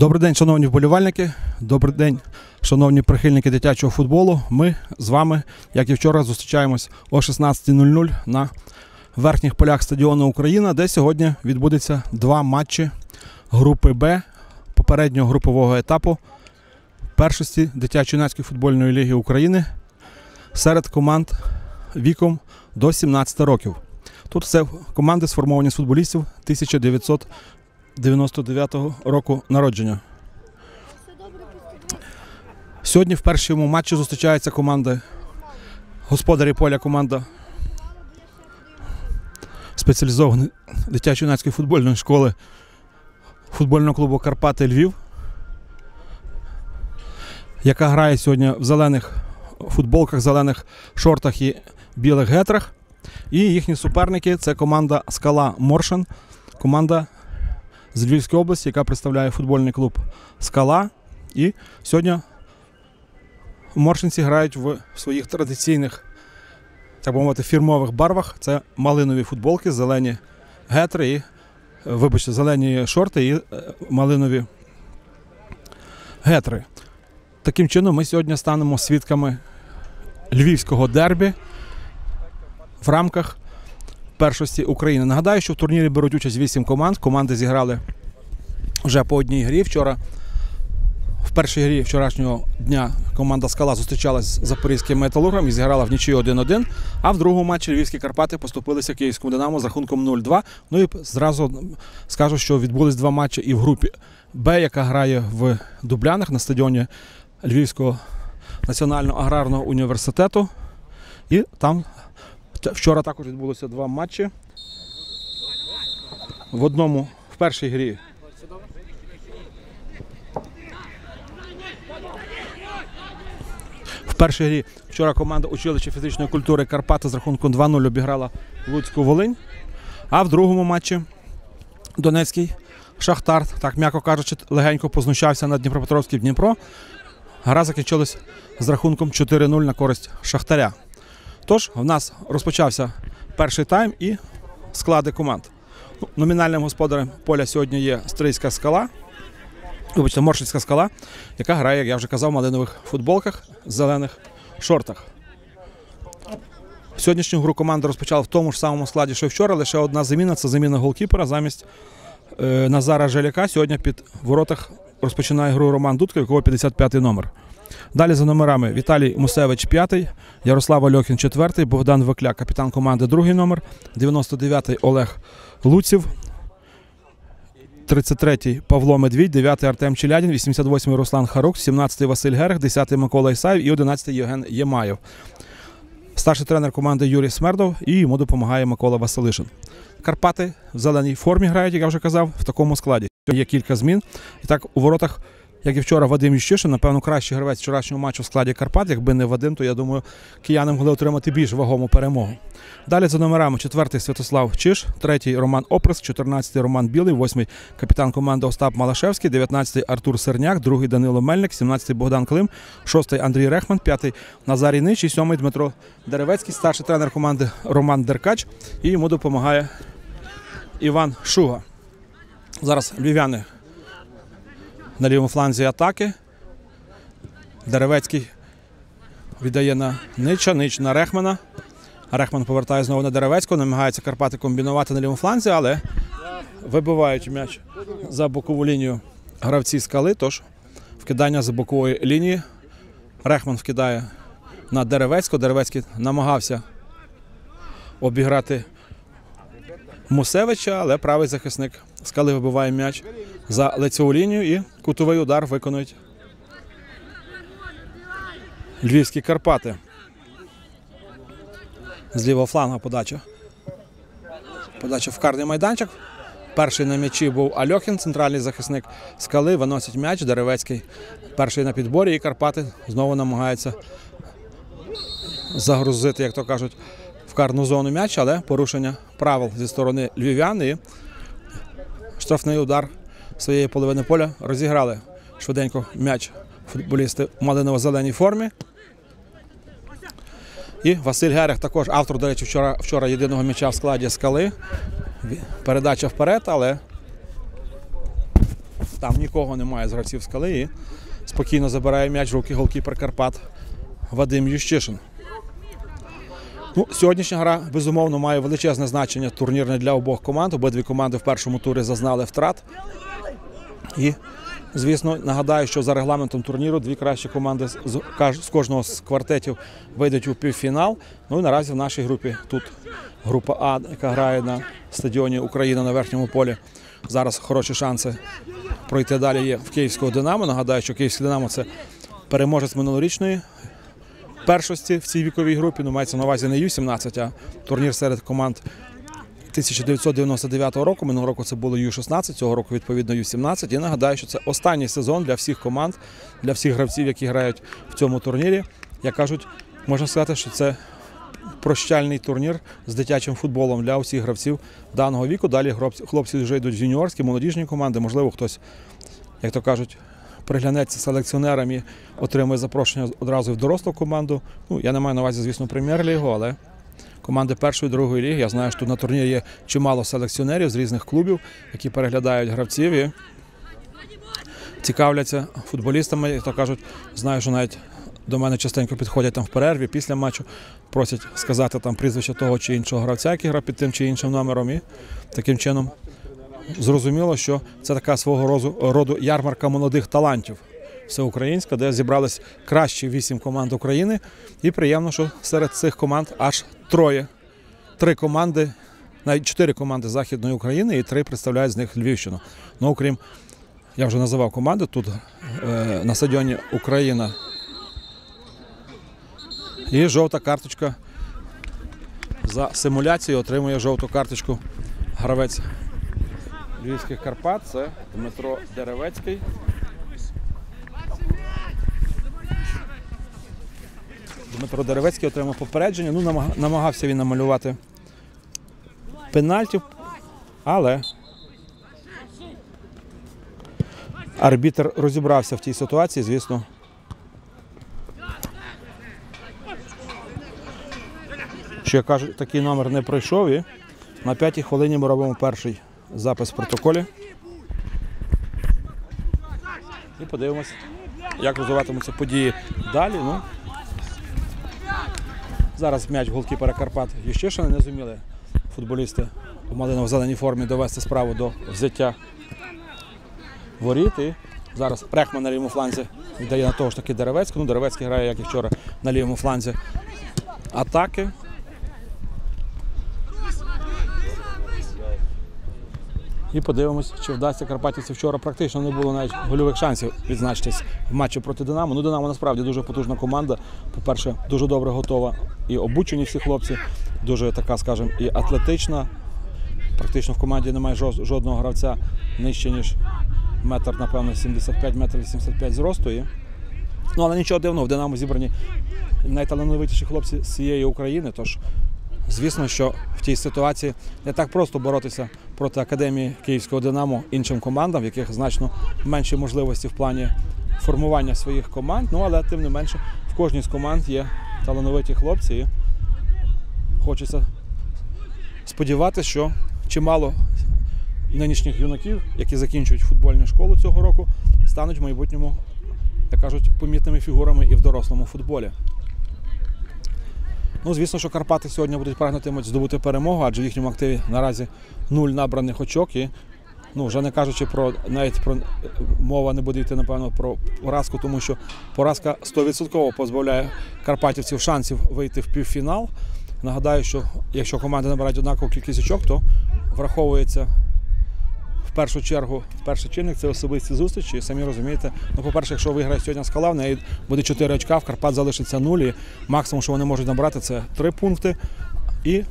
Добрий день, шановні вболівальники. Добрий день, шановні прихильники дитячого футболу. Ми з вами, як і вчора, зустрічаємось о 16.00 на верхніх полях стадіону Україна, де сьогодні відбудеться два матчі групи Б попереднього групового етапу першості дитячо-юнацької футбольної ліги України серед команд віком до 17 років. Тут все команди сформовані з футболістів 1999 року народження. Сьогодні в першому матчі зустрічаються команди господарі поля команда спеціалізованої дитячо-юнацької футбольної школи футбольного клубу Карпати Львів, яка грає сьогодні в зелених футболках, зелених шортах і білих гетрах. І їхні суперники це команда Скала Моршин, команда з Львівської області, яка представляє футбольний клуб Скала. І сьогодні моршинці грають в своїх традиційних, так би мовити, фірмових барвах. Це малинові футболки, зелені гетри і, вибачте, зелені шорти і е, малинові гетри. Таким чином, ми сьогодні станемо свідками львівського дербі в рамках першості України. Нагадаю, що в турнірі беруть участь 8 команд. Команди зіграли вже по одній грі. Вчора в першій грі вчорашнього дня команда Скала зустрічалась з запорізьким металургом і зіграла в нічию 1-1. А в другому матчі Львівські Карпати поступилися Київському Динамо з рахунком 0-2. Ну і зразу скажу, що відбулись два матчі і в групі Б, яка грає в Дублянах на стадіоні Львівського національного аграрного університету. І там вчора також відбулося два матчі. В одному в першій грі В першій грі вчора команда училища фізичної культури Карпати з рахунком 2-0 обіграла Луцьку Волинь. А в другому матчі Донецький Шахтар, так м'яко кажучи, легенько познущався над Дніпропетровським Дніпро. Гра закінчилась з рахунком 4-0 на користь Шахтаря. Тож, в нас розпочався перший тайм і склади команд. Ну, Номінальним господарем поля сьогодні є Стрийська скала, вибачте, Моршинська скала, яка грає, як я вже казав, в малинових футболках, зелених шортах. Сьогоднішню гру команда розпочала в тому ж самому складі, що вчора. Лише одна заміна це заміна голкіпера замість е, Назара Желяка. Сьогодні під воротах розпочинає гру Роман Дудко, якого 55-й номер. Далі за номерами. Віталій Мусевич 5, Ярослав Альохін 4, Богдан Векля, капітан команди, другий номер, 99-й Олег Луців, 33-й Павло Медвідь, 9-й Артем Челядін, 88-й Руслан Харук, 17-й Василь Герех, 10-й Микола Ісаєв. І 11-й Євген Ємаєв. Старший тренер команди Юрій Смердов. І йому допомагає Микола Василишин. Карпати в зеленій формі грають, як я вже казав, в такому складі. Є кілька змін. І так у воротах як і вчора Вадим Ющишин, напевно, кращий гравець вчорашнього матчу в складі Карпат. Якби не Вадим, то я думаю, кияни могли отримати більш вагому перемогу. Далі за номерами четвертий Святослав Чиш, третій Роман Оприс, 14-й Роман Білий, восьмий капітан команди Остап Малашевський, 19-й Артур Серняк, другий Данило Мельник, 17-й Богдан Клим, шостий Андрій Рехман, п'ятий Назарій Нич і сьомий Дмитро Деревецький, старший тренер команди Роман Деркач. І йому допомагає Іван Шуга. Зараз львів'яни на лівому фланзі атаки. Деревецький віддає на Нича, Нич на Рехмана. Рехман повертає знову на Деревецького, намагається Карпати комбінувати на лівому фланзі, але вибивають м'яч за бокову лінію гравці скали. Тож вкидання за бокової лінії. Рехман вкидає на Деревецького. Деревецький намагався обіграти Мусевича, але правий захисник скали вибиває м'яч за лицеву лінію і кутовий удар виконують львівські Карпати. З лівого фланга подача. Подача в карний майданчик. Перший на м'ячі був Альохін, центральний захисник скали. Виносить м'яч. Деревецький перший на підборі. І Карпати знову намагаються загрузити, як то кажуть, в карну зону м'яч, але порушення правил зі сторони львів'ян. І штрафний удар своєї половини поля розіграли швиденько м'яч футболісти в малиново-зеленій формі. І Василь Герех також автор, до речі, вчора вчора єдиного м'яча в складі скали. Передача вперед, але Там нікого немає з гравців скали і спокійно забирає м'яч в руки голкіпер Карпат Вадим Ющишин. Ну, сьогоднішня гра безумовно має величезне значення турнірне для обох команд. Обидві команди в першому турі зазнали втрат. І, звісно, нагадаю, що за регламентом турніру дві кращі команди з, кожного з квартетів вийдуть у півфінал. Ну і наразі в нашій групі тут група А, яка грає на стадіоні Україна на верхньому полі. Зараз хороші шанси пройти далі є в Київського Динамо. Нагадаю, що Київське Динамо це переможець минулорічної першості в цій віковій групі. Ну, мається на увазі не Ю-17, а турнір серед команд 1999 року. Минулого року це було Ю-16, цього року відповідно Ю-17. І нагадаю, що це останній сезон для всіх команд, для всіх гравців, які грають в цьому турнірі. Як кажуть, можна сказати, що це прощальний турнір з дитячим футболом для усіх гравців даного віку. Далі хлопці- вже йдуть в юніорські, молодіжні команди. Можливо, хтось, як то кажуть, приглянеться селекціонерам і отримує запрошення одразу в дорослу команду. Ну, я не маю на увазі, звісно, прем'єр-лігу, але команди першої, другої ліги. Я знаю, що тут на турнірі є чимало селекціонерів з різних клубів, які переглядають гравців і цікавляться футболістами. Як то кажуть, знаю, що навіть до мене частенько підходять там в перерві після матчу, просять сказати там прізвище того чи іншого гравця, який грав під тим чи іншим номером. І таким чином зрозуміло, що це така свого роду ярмарка молодих талантів всеукраїнська, де зібрались кращі вісім команд України. І приємно, що серед цих команд аж троє. Три команди, навіть чотири команди Західної України і три представляють з них Львівщину. Ну, окрім, я вже називав команди, тут е, на стадіоні Україна. І жовта карточка за симуляцію отримує жовту карточку гравець Львівських Карпат. Це Дмитро Деревецький. Дмитро Деревецький отримав попередження. Ну, намагався він намалювати пенальтів, але арбітр розібрався в тій ситуації, звісно. Що я кажу, такий номер не пройшов і на п'ятій хвилині ми робимо перший запис в протоколі. І подивимось, як розвиватимуться події далі. Ну, зараз м'яч голкіпера Карпат Ющишина не зуміли футболісти у малиново зеленій формі довести справу до взяття воріт. І зараз Прехман на лівому фланзі віддає на того ж таки Деревецьку. Ну, Деревецький грає, як і вчора, на лівому фланзі атаки. І подивимось, чи вдасться Карпатівці вчора практично не було навіть гольових шансів відзначитись в матчі проти Динамо. Ну, Динамо насправді дуже потужна команда. По-перше, дуже добре готова і обучені всі хлопці, дуже така, скажімо, і атлетична. Практично в команді немає жодного гравця нижче, ніж метр, напевно, 75 метрів 85 зросту. І... Ну, але нічого дивного, в Динамо зібрані найталановитіші хлопці з цієї України. Тож Звісно, що в тій ситуації не так просто боротися проти академії Київського Динамо іншим командам, в яких значно менші можливості в плані формування своїх команд. Ну але тим не менше в кожній з команд є талановиті хлопці. І хочеться сподіватися, що чимало нинішніх юнаків, які закінчують футбольну школу цього року, стануть в майбутньому, як кажуть, помітними фігурами і в дорослому футболі. Ну, звісно, що Карпати сьогодні будуть прагнутимуть здобути перемогу, адже в їхньому активі наразі нуль набраних очок. І ну, вже не кажучи про навіть про мова не буде йти, напевно, про поразку, тому що поразка 100% позбавляє карпатівців шансів вийти в півфінал. Нагадаю, що якщо команди набирають однакову кількість очок, то враховується в першу чергу перший чинник це особисті зустрічі. І самі розумієте, ну, по-перше, якщо виграє сьогодні скала, в неї буде 4 очка, в Карпат залишиться 0. І максимум, що вони можуть набрати, це 3 пункти. І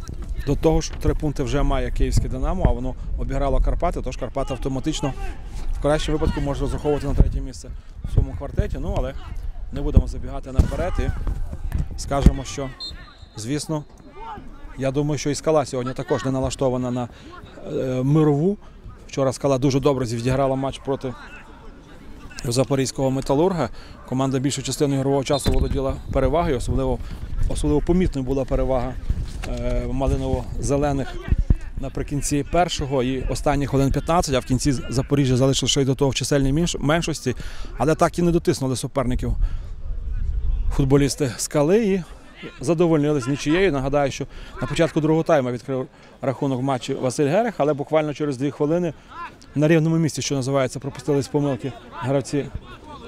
до того ж, 3 пункти вже має київське Динамо, а воно обіграло Карпати, тож Карпати автоматично в кращому випадку може розраховувати на третє місце в своєму квартеті. Ну, але не будемо забігати наперед і скажемо, що, звісно, я думаю, що і скала сьогодні також не налаштована на е, мирову. Вчора скала дуже добре відіграла матч проти запорізького металурга. Команда більшу частину ігрового часу володіла перевагою, особливо, особливо помітною була перевага е, малиново-зелених наприкінці першого і останніх хвилин 15, а в кінці Запоріжжя залишилося ще й до того в чисельній меншості, але так і не дотиснули суперників футболісти скали і задовольнились нічією. Нагадаю, що на початку другого тайму відкрив рахунок матчі Василь Герех, але буквально через дві хвилини на рівному місці, що називається, пропустились помилки гравці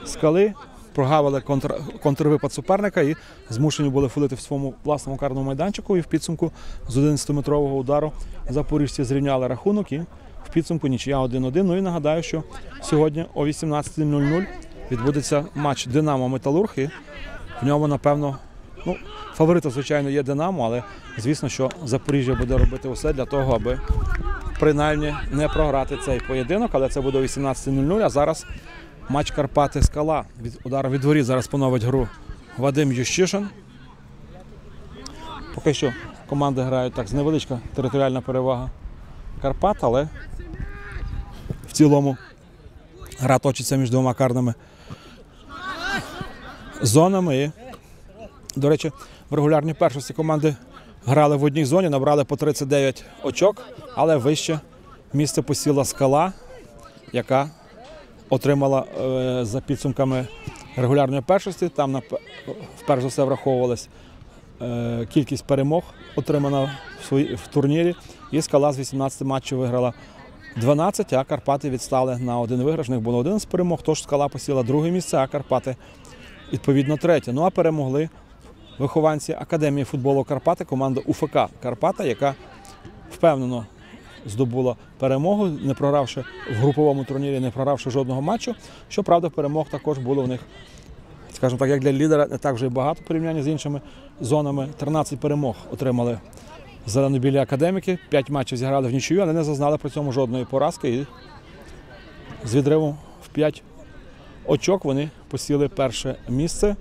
скали. Прогавили контр, контрвипад суперника і змушені були фулити в своєму власному карному майданчику. І в підсумку з 11-метрового удару запоріжці зрівняли рахунок і в підсумку нічия 1-1. Ну і нагадаю, що сьогодні о 18.00 відбудеться матч Динамо Металург. І в ньому, напевно, ну, фаворитом, звичайно, є Динамо, але звісно, що Запоріжжя буде робити усе для того, аби принаймні не програти цей поєдинок, але це буде о 18.00. А зараз матч Карпати Скала. Від удару від воріт зараз поновить гру Вадим Ющишин. Поки що команди грають так з невеличка територіальна перевага Карпат, але в цілому гра точиться між двома карними зонами. До речі, в регулярній першості команди грали в одній зоні, набрали по 39 очок, але вище місце посіла скала, яка отримала е, за підсумками регулярної першості. Там нап- вперше за все враховувалась е, кількість перемог, отримана в турнірі. І скала з 18 матчів виграла 12, а Карпати відстали на один виграш. В них було 11 перемог, тож скала посіла друге місце, а Карпати відповідно третє. Ну а перемогли вихованці Академії футболу Карпати, команда УФК Карпата, яка впевнено здобула перемогу, не програвши в груповому турнірі, не програвши жодного матчу. Щоправда, перемог також було в них, скажімо так, як для лідера, не так вже і багато в порівнянні з іншими зонами. 13 перемог отримали зеленобілі академіки, 5 матчів зіграли в нічию, але не зазнали при цьому жодної поразки. І з відривом в 5 очок вони посіли перше місце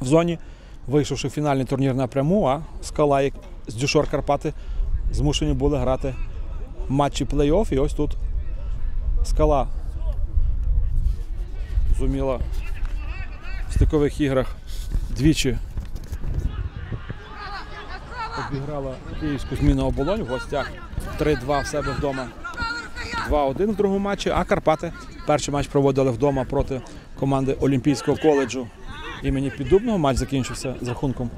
в зоні, вийшовши в фінальний турнір напряму, а скала як з Дюшор Карпати змушені були грати матчі плей-офф. І ось тут скала зуміла в стикових іграх двічі обіграла київську зміну оболонь в гостях 3-2 в себе вдома. 2-1 в другому матчі, а Карпати перший матч проводили вдома проти команди Олімпійського коледжу імені Піддубного. Матч закінчився з рахунком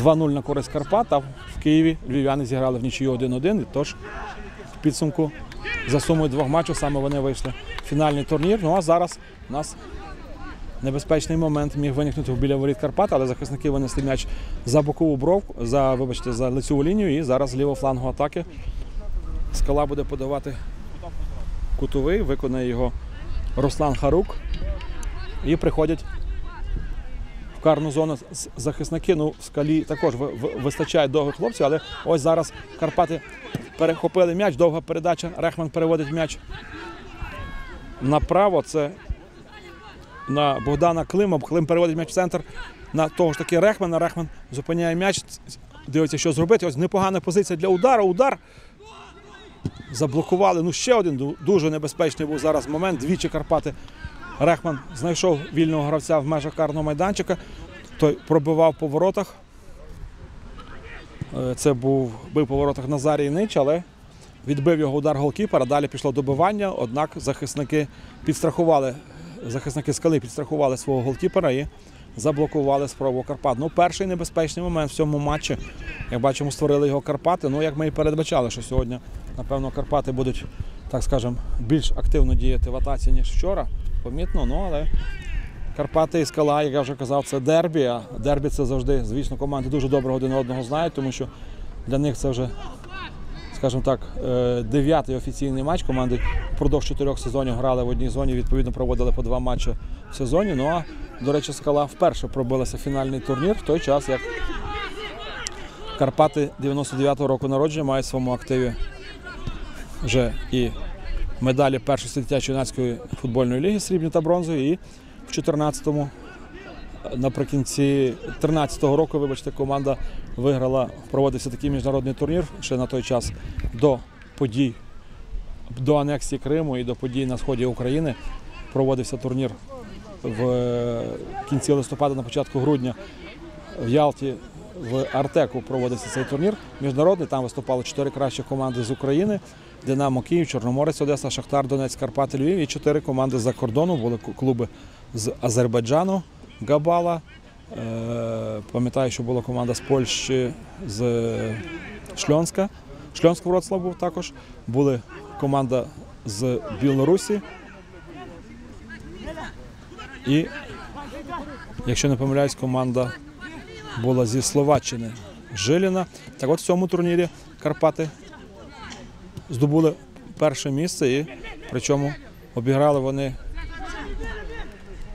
2-0 на користь Карпат, а в Києві львів'яни зіграли в нічию 1-1. І Тож в підсумку за сумою двох матчів саме вони вийшли в фінальний турнір. Ну а зараз у нас небезпечний момент міг виникнути біля воріт Карпат, але захисники винесли м'яч за бокову бровку, за, вибачте, за лицеву лінію і зараз з флангу атаки скала буде подавати кутовий, виконає його Руслан Харук. І приходять в карну зону захисники. Ну, в скалі також ви- ви- вистачає довгих хлопців, але ось зараз Карпати перехопили м'яч, довга передача. Рехман переводить м'яч направо. Це на Богдана Клима. Клим переводить м'яч в центр на того ж таки Рехмана. Рехман зупиняє м'яч, дивиться, що зробити. Ось непогана позиція для удару. Удар. Заблокували. Ну, ще один дуже небезпечний був зараз момент. Двічі Карпати. Рехман знайшов вільного гравця в межах карного майданчика. Той пробивав по воротах. Е, Це був бив по воротах Назарій Нич, але відбив його удар голкіпера. Далі пішло добивання. Однак захисники підстрахували, захисники скали підстрахували свого голкіпера і заблокували спробу Карпат. Ну, перший небезпечний момент в цьому матчі. Як бачимо, створили його Карпати. Ну, як ми і передбачали, що сьогодні, напевно, Карпати будуть, так скажемо, більш активно діяти в атаці, ніж вчора. Помітно, ну але Карпати і скала, як я вже казав, це дербі. А дербі це завжди, звісно, команди дуже добре один одного знають, тому що для них це вже, скажімо так, е, дев'ятий офіційний матч. Команди впродовж чотирьох сезонів грали в одній зоні, відповідно проводили по два матчі в сезоні. Ну а, до речі, скала вперше пробилася в фінальний турнір в той час, як Карпати 99-го року народження мають в своєму активі вже і медалі першої дитячої юнацької футбольної ліги срібні та бронзові. І в 14-му, наприкінці 13-го року, вибачте, команда виграла, проводився такий міжнародний турнір ще на той час до подій, до анексії Криму і до подій на сході України. Проводився турнір в е, кінці листопада, на початку грудня в Ялті в Артеку проводився цей турнір міжнародний. Там виступали чотири кращі команди з України: Динамо Київ, Чорноморець, Одеса, Шахтар, Донець, Карпати, Львів і чотири команди з-за кордону. Були клуби з Азербайджану, Габала. Е, Пам'ятаю, що була команда з Польщі з Шльонська. Шльонськ Вроцлав був також. Були команда з Білорусі. І, якщо не помиляюсь, команда була зі Словаччини Жиліна. Так от в цьому турнірі Карпати здобули перше місце, і причому обіграли вони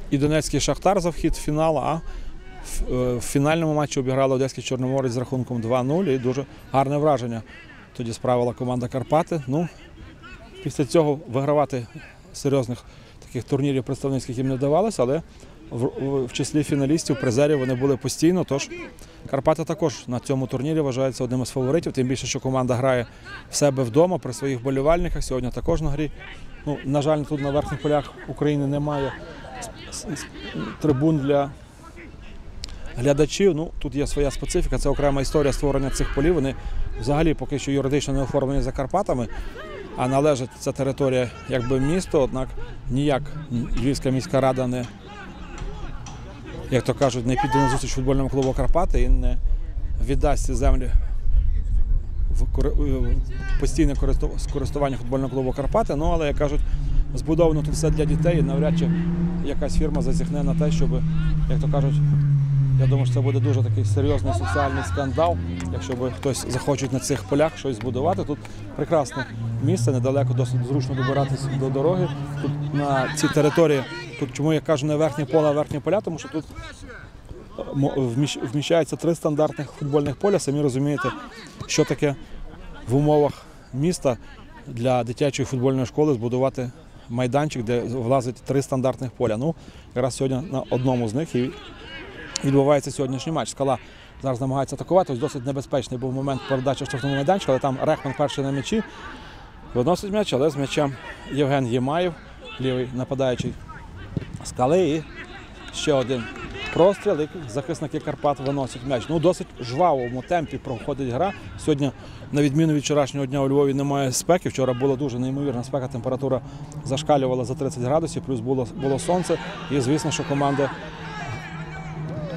і Донецький Шахтар за вхід в фінал, а в, е, фінальному матчі обіграли Одеський Чорноморець з рахунком 2-0 і дуже гарне враження. Тоді справила команда Карпати. Ну, після цього вигравати серйозних таких турнірів представницьких їм не вдавалося, але в, числі фіналістів, призерів вони були постійно. Тож Карпати також на цьому турнірі вважаються одним із фаворитів. Тим більше, що команда грає в себе вдома при своїх болівальниках. Сьогодні також на грі. Ну, на жаль, тут на верхніх полях України немає трибун для глядачів. Ну, тут є своя специфіка, це окрема історія створення цих полів. Вони взагалі поки що юридично не оформлені за Карпатами, а належить ця територія якби місто, однак ніяк Львівська міська рада не, як то кажуть, не піде на зустріч футбольному клубу Карпати і не віддасть ці землі в кори- постійне користування футбольного клубу Карпати. Ну, але, як кажуть, збудовано тут все для дітей, і навряд чи якась фірма зазіхне на те, щоб, як то кажуть, я думаю, що це буде дуже такий серйозний соціальний скандал, якщо би хтось захоче на цих полях щось збудувати. Тут прекрасне місце, недалеко, досить зручно добиратися до дороги. Тут на цій території, тут чому я кажу не верхнє поле, а верхнє поля, тому що тут е, вміщається три стандартних футбольних поля. Самі розумієте, що таке в умовах міста для дитячої футбольної школи збудувати майданчик, де влазить три стандартних поля. Ну, якраз сьогодні на одному з них і відбувається сьогоднішній матч. Скала зараз намагається атакувати. Ось досить небезпечний був момент передачі в штрафному майданчику, але там Рехман перший на м'ячі. Виносить м'яч, але з м'ячем Євген Ємаєв, лівий нападаючий скали. І ще один простріл. І захисники Карпат виносять м'яч. Ну, досить жвавому темпі проходить гра. Сьогодні, на відміну від вчорашнього дня у Львові, немає спеки. Вчора була дуже неймовірна спека, температура зашкалювала за 30 градусів, плюс було, було сонце. І звісно, що команда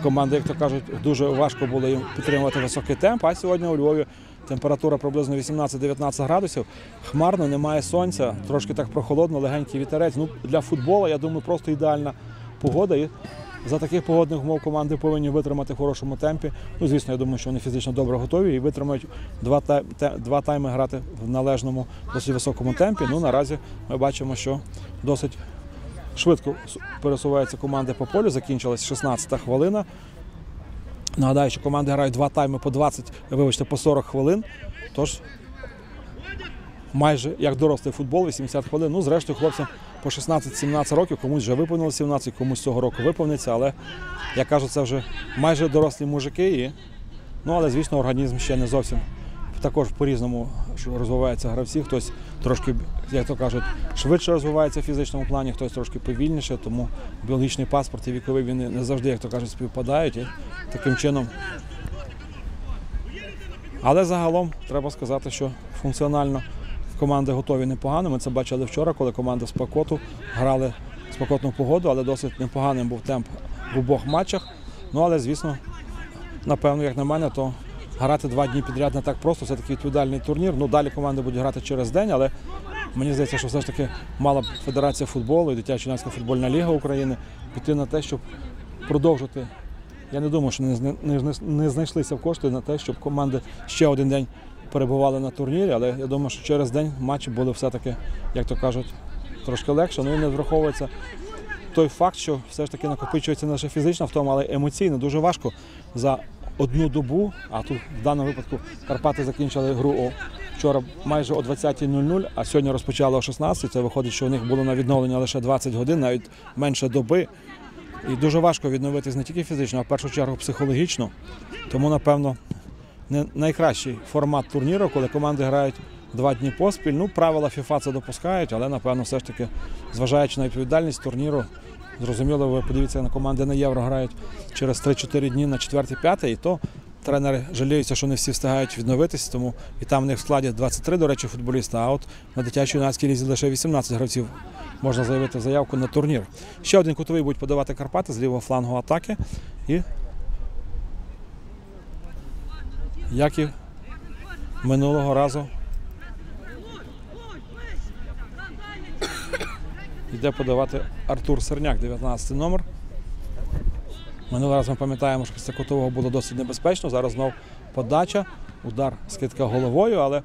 команди, як то кажуть, дуже важко було їм підтримувати високий темп. А сьогодні у Львові температура приблизно 18-19 градусів. Хмарно, немає сонця, трошки так прохолодно, легенький вітерець. Ну, для футболу, я думаю, просто ідеальна погода. І за таких погодних умов команди повинні витримати в хорошому темпі. Ну, звісно, я думаю, що вони фізично добре готові і витримають два, тай- два тайми грати в належному, досить високому темпі. Ну, наразі ми бачимо, що досить Швидко пересуваються команди по полю. Закінчилась 16 хвилина. Нагадаю, що команди грають два тайми по 20, вибачте, по 40 хвилин. Тож майже як дорослий футбол, 80 хвилин. Ну, зрештою, хлопцям по 16-17 років, комусь вже виповнилося 17, комусь цього року виповниться, але я кажу, це вже майже дорослі мужики. І, ну, але, звісно, організм ще не зовсім також по-різному розвиваються гравці. Хтось трошки, як то кажуть, швидше розвивається в фізичному плані, хтось трошки повільніше, тому біологічний паспорт і віковий він не завжди, як то кажуть, співпадають. І таким чином. Але загалом треба сказати, що функціонально команди готові непогано. Ми це бачили вчора, коли команди з Пакоту грали в спекотну погоду, але досить непоганим був темп в обох матчах. Ну але, звісно, напевно, як на мене, то грати два дні підряд не так просто. Це такий відповідальний турнір. Ну далі команди будуть грати через день, але мені здається, що все ж таки мала б Федерація футболу і дитяча юнацька футбольна ліга України піти на те, щоб продовжити. Я не думаю, що не, знайшлися кошти на те, щоб команди ще один день перебували на турнірі, але я думаю, що через день матчі були все-таки, як то кажуть, трошки легше. Ну і не враховується той факт, що все ж таки накопичується не лише фізична втома, але емоційно дуже важко за одну добу. А тут в даному випадку Карпати закінчили гру вчора майже о 20.00, а сьогодні розпочали о 16. Це виходить, що у них було на відновлення лише 20 годин, навіть менше доби. І дуже важко відновитись не тільки фізично, а в першу чергу психологічно. Тому, напевно, не найкращий формат турніру, коли команди грають два дні поспіль. Ну, правила FIFA це допускають, але напевно, все ж таки, зважаючи на відповідальність турніру, зрозуміло, ви подивіться на команди на євро грають через 3-4 дні на 4-5, і то тренери жаліються, що не всі встигають відновитися, тому і там в них в складі 23, до речі, футболіста, а от на дитячій юнацькій лізі лише 18 гравців можна заявити заявку на турнір. Ще один кутовий будуть подавати Карпати з лівого флангу атаки. І як і минулого разу йде подавати Артур Серняк, 19 номер. Минулий раз ми пам'ятаємо, що після кутового було досить небезпечно. Зараз знов подача, удар, скидка головою, але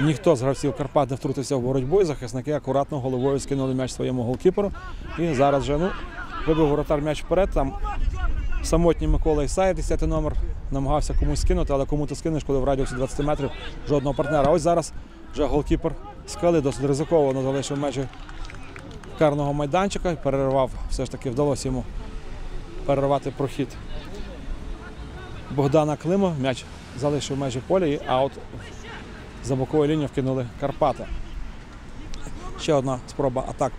ніхто з гравців Карпат не втрутився в боротьбу, і захисники акуратно головою скинули м'яч своєму голкіперу. І зараз вже ну, вибив воротар м'яч вперед. Там самотній Микола Ісай, 10 номер, намагався комусь скинути, але кому ти скинеш, коли в радіусі 20 метрів жодного партнера. Ось зараз вже голкіпер скали досить ризиковано залишив межі карного майданчика перервав. Все ж таки вдалося йому перервати прохід Богдана Клима. М'яч залишив межі поля і аут за боковою лінією вкинули Карпати. Ще одна спроба атак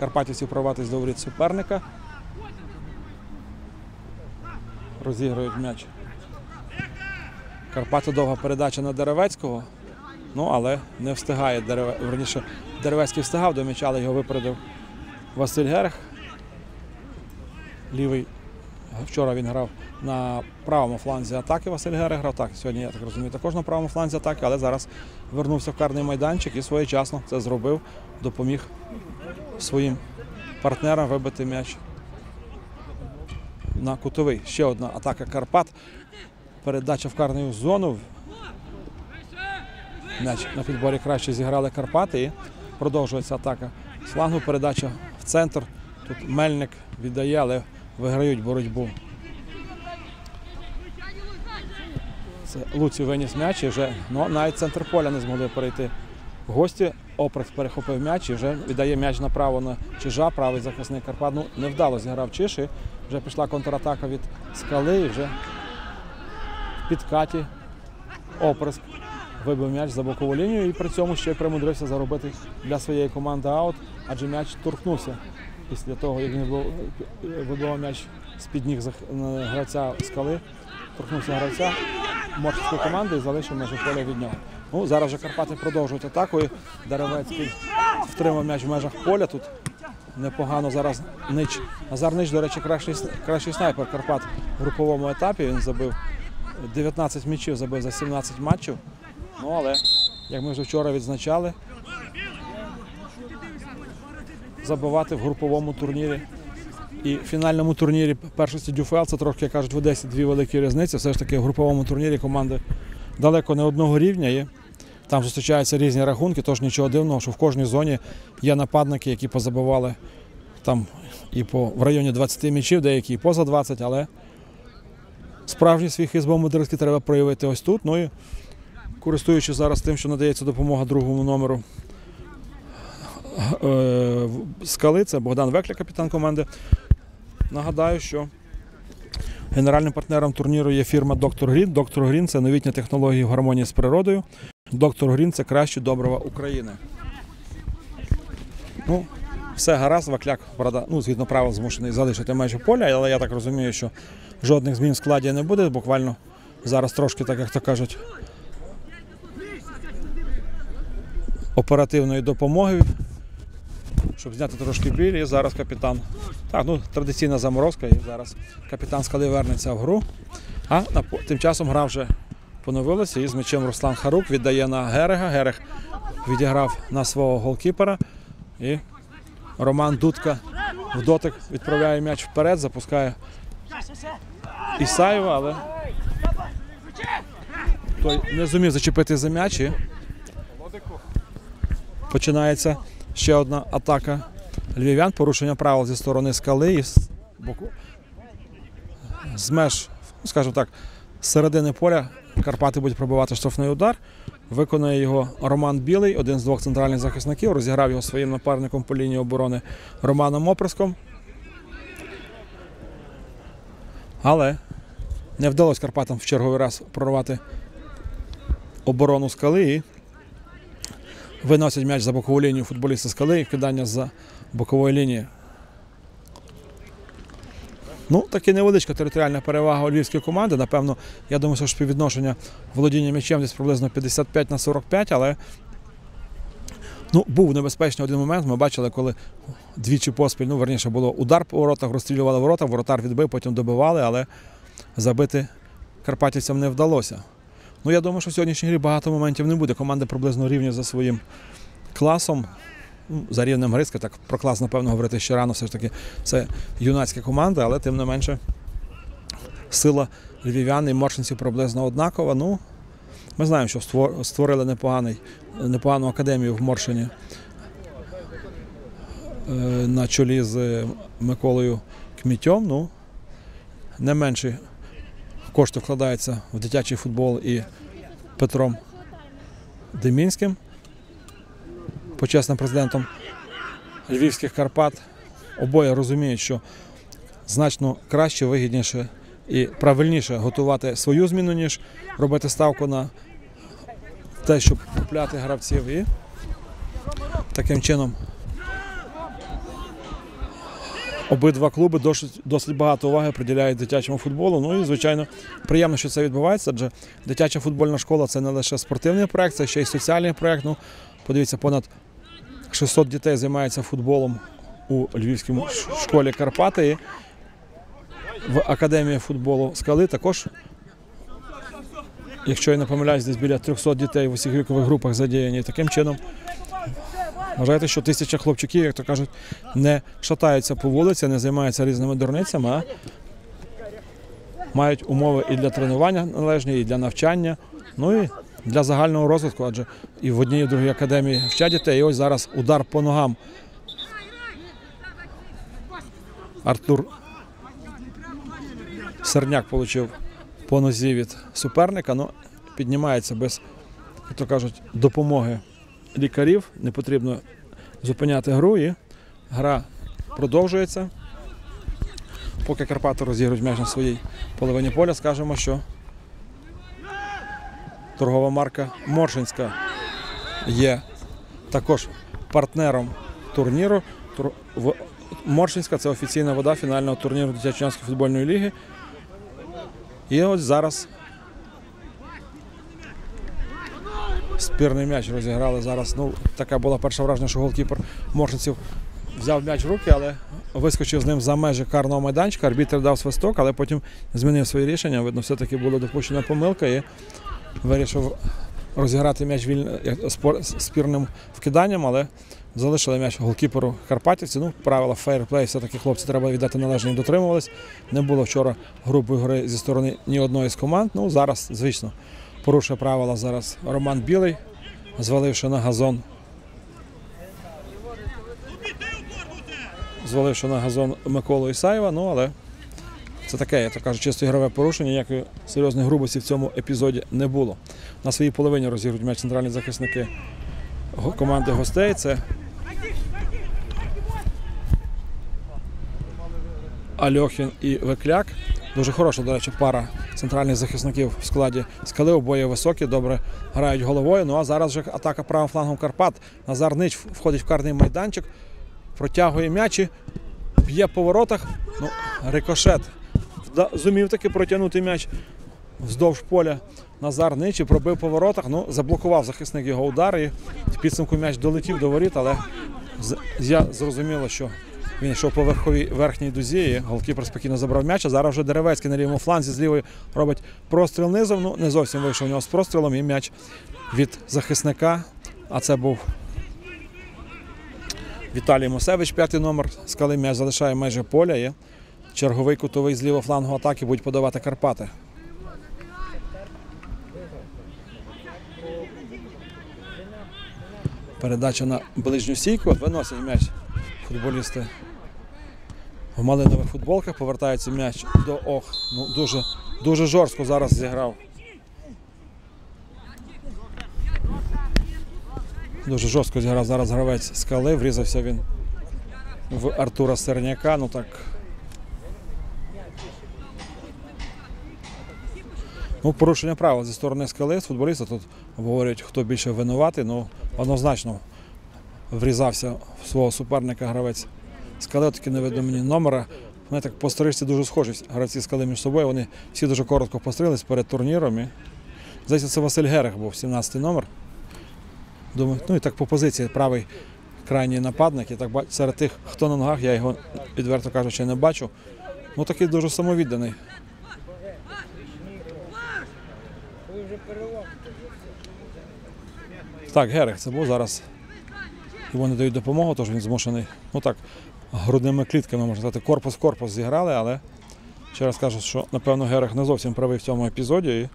карпатівців прорватися до воріт суперника. Розігрують м'яч. Карпати довга передача на Деревецького. Ну, але не встигає Дереве... Верніше, Деревецький встигав до м'яча, але його випередив Василь Герх. Лівий вчора він грав на правому фланзі атаки. Василь Герх грав так. Сьогодні, я так розумію, також на правому фланзі атаки, але зараз вернувся в карний майданчик і своєчасно це зробив, допоміг своїм партнерам вибити м'яч на кутовий. Ще одна атака Карпат. Передача в карну зону. М'яч на підборі краще зіграли Карпати і продовжується атака. З флангу передача в центр. Тут Мельник віддає, але виграють боротьбу. Це Луці виніс м'яч і вже ну, навіть центр поля не змогли перейти. Гості Опрекс перехопив м'яч і вже віддає м'яч направо на Чижа, правий захисник Карпат. Ну, невдало зіграв Чиш і вже пішла контратака від скали і вже в підкаті Опреск вибив м'яч за бокову лінію і при цьому ще й примудрився заробити для своєї команди аут, адже м'яч торкнувся після того, як він вибив- вибивав м'яч з-під ніг е, гравця скали, торкнувся гравця морської команди і залишив межі поля від нього. Ну, зараз вже Карпати продовжують атаку. і Деревецький втримав м'яч в межах поля. Тут непогано зараз Нич. Назар Нич, до речі, кращий, кращий снайпер Карпат в груповому етапі. Він забив 19 м'ячів, забив за 17 матчів. Ну, але, як ми вже вчора відзначали, забивати в груповому турнірі і фінальному турнірі першості Дюфел це трохи, як кажуть, в Одесі дві великі різниці. Все ж таки в груповому турнірі команди далеко не одного рівня. І там зустрічаються різні рахунки, тож нічого дивного, що в кожній зоні є нападники, які позабивали там і по в районі 20 м'ячів, деякі і поза 20, але справжній свій хист бомбардирський треба проявити ось тут. Ну і користуючись зараз тим, що надається допомога другому номеру скали, це Богдан Векля, капітан команди. Нагадаю, що генеральним партнером турніру є фірма Доктор Грін. Доктор Грін це новітні технології в гармонії з природою. Доктор Грін це кращі добрива України. Ну, все гаразд, Вакляк, правда, ну, згідно правил, змушений залишити межі поля, але я так розумію, що жодних змін в складі не буде. Буквально зараз трошки, так як то кажуть, оперативної допомоги, щоб зняти трошки біль. І зараз капітан. Так, ну традиційна заморозка, і зараз капітан скали вернеться в гру. А на тим часом гра вже поновилася і з м'ячем Руслан Харук віддає на Герега. Герег відіграв на свого голкіпера. І Роман Дудка в дотик відправляє м'яч вперед, запускає Ісаєва, але той не зумів зачепити за м'яч. І починається ще одна атака львів'ян, порушення правил зі сторони скали і з боку з меж, скажімо так, середини поля Карпати будуть пробивати штрафний удар. Виконує його Роман Білий, один з двох центральних захисників. Розіграв його своїм напарником по лінії оборони Романом Оприском. Але не вдалося Карпатам в черговий раз прорвати оборону скали і виносять м'яч за бокову лінію футболісти скали і кидання за бокової лінії. Ну, таки невеличка територіальна перевага львівської команди. Напевно, я думаю, що співвідношення володіння м'ячем десь приблизно 55 на 45, але ну, був небезпечний один момент. Ми бачили, коли двічі поспіль, ну, верніше було удар по воротах, розстрілювали ворота, воротар відбив, потім добивали, але забити карпатівцям не вдалося. Ну, я думаю, що в сьогоднішній грі багато моментів не буде. Команди приблизно рівні за своїм класом. Ну, За рівнем Грицька, так про клас, напевно, говорити ще рано, все ж таки це юнацька команда, але тим не менше сила львів'ян і моршинців приблизно однакова. Ну, ми знаємо, що створили непоганий, непогану академію в Моршині е, на чолі з Миколою Кмітьом. Ну, не менші кошти вкладаються в дитячий футбол і Петром Демінським, почесним президентом Львівських Карпат. Обоє розуміють, що значно краще, вигідніше і правильніше готувати свою зміну, ніж робити ставку на те, щоб купляти гравців. І таким чином обидва клуби досить, досить багато уваги приділяють дитячому футболу. Ну і, звичайно, приємно, що це відбувається, адже дитяча футбольна школа це не лише спортивний проект, це ще й соціальний проект. Ну, подивіться, понад 600 дітей займаються футболом у Львівській школі Карпати. І в Академії футболу Скали також, якщо я не помиляюсь, десь біля 300 дітей в усіх вікових групах задіяні. Таким чином, вважайте, що тисяча хлопчиків, як то кажуть, не шатаються по вулиці, не займаються різними дурницями, а мають умови і для тренування належні, і для навчання, ну і для загального розвитку, адже і в одній і в другій академії вчать дітей. І ось зараз удар по ногам. Артур Серняк отримав по нозі від суперника. Ну, піднімається без, як то кажуть, допомоги лікарів. Не потрібно зупиняти гру і гра продовжується. Поки Карпати розігрують м'яч на своїй половині поля, скажемо, що торгова марка Моршинська є також партнером турніру. Тур- Моршинська це офіційна вода фінального турніру дитячо-юнацької футбольної ліги. І ось зараз спірний м'яч розіграли зараз. Ну, така була перша враження, що голкіпер Моршинців взяв м'яч в руки, але вискочив з ним за межі карного майданчика. Арбітр дав свисток, але потім змінив своє рішення. Видно, все-таки була допущена помилка і вирішив розіграти м'яч спірним вкиданням, але залишили м'яч голкіперу Карпатівці. Ну, правила фейерплей, все-таки хлопці треба віддати належні дотримувались. Не було вчора грубої гри зі сторони ні одної з команд. Ну, зараз, звісно, порушує правила зараз Роман Білий, зваливши на газон. Зваливши на газон Миколу Ісаєва, ну але це таке, я то кажу, чисто ігрове порушення, ніякої серйозної грубості в цьому епізоді не було. На своїй половині розігрують м'яч центральні захисники команди гостей. Це Альохін і Векляк. Дуже хороша, до речі, пара центральних захисників в складі скали. Обоє високі, добре грають головою. Ну а зараз вже атака правим флангом Карпат. Назар Нич входить в карний майданчик, протягує м'ячі, б'є по воротах. Ну, рикошет. Зумів таки протягнути м'яч вздовж поля. Назар Ничі пробив по воротах, ну, заблокував захисник його удар і в підсумку м'яч долетів до воріт, але я зрозуміло, що він йшов по верховій верхній дузі, голкіпер спокійно забрав м'яч. А зараз вже Деревецький на лівому фланзі з лівої робить простріл низом. Ну, не зовсім вийшов у нього з прострілом, і м'яч від захисника. А це був Віталій Мосевич, п'ятий номер. Скали м'яч залишає майже поля. І черговий кутовий з лівого флангу атаки будуть подавати Карпати. Передача на ближню стійку. От Виносять м'яч футболісти в малинових футболках. Повертається м'яч до ох. Ну, дуже, дуже жорстко зараз зіграв. Дуже жорстко зіграв зараз гравець скали. Врізався він в Артура Серняка. Ну так. Ну, порушення правил зі сторони скали з футболіста. Тут обговорюють, хто більше винуватий. Ну, однозначно врізався в свого суперника гравець скали, таки не видно мені номера. Вони так по дуже схожі гравці скали між собою. Вони всі дуже коротко пострілись перед турніром. Здається, це Василь Герех був 17-й номер. Думаю, ну і так по позиції правий крайній нападник. І так серед тих, хто на ногах, я його відверто кажучи, не бачу. Ну такий дуже самовідданий. Так, Герех це був зараз. Йому не дають допомогу, тож він змушений. Ну так, грудними клітками, можна сказати, корпус-корпус зіграли, але ще раз кажу, що напевно Герех не зовсім правий в цьому епізоді і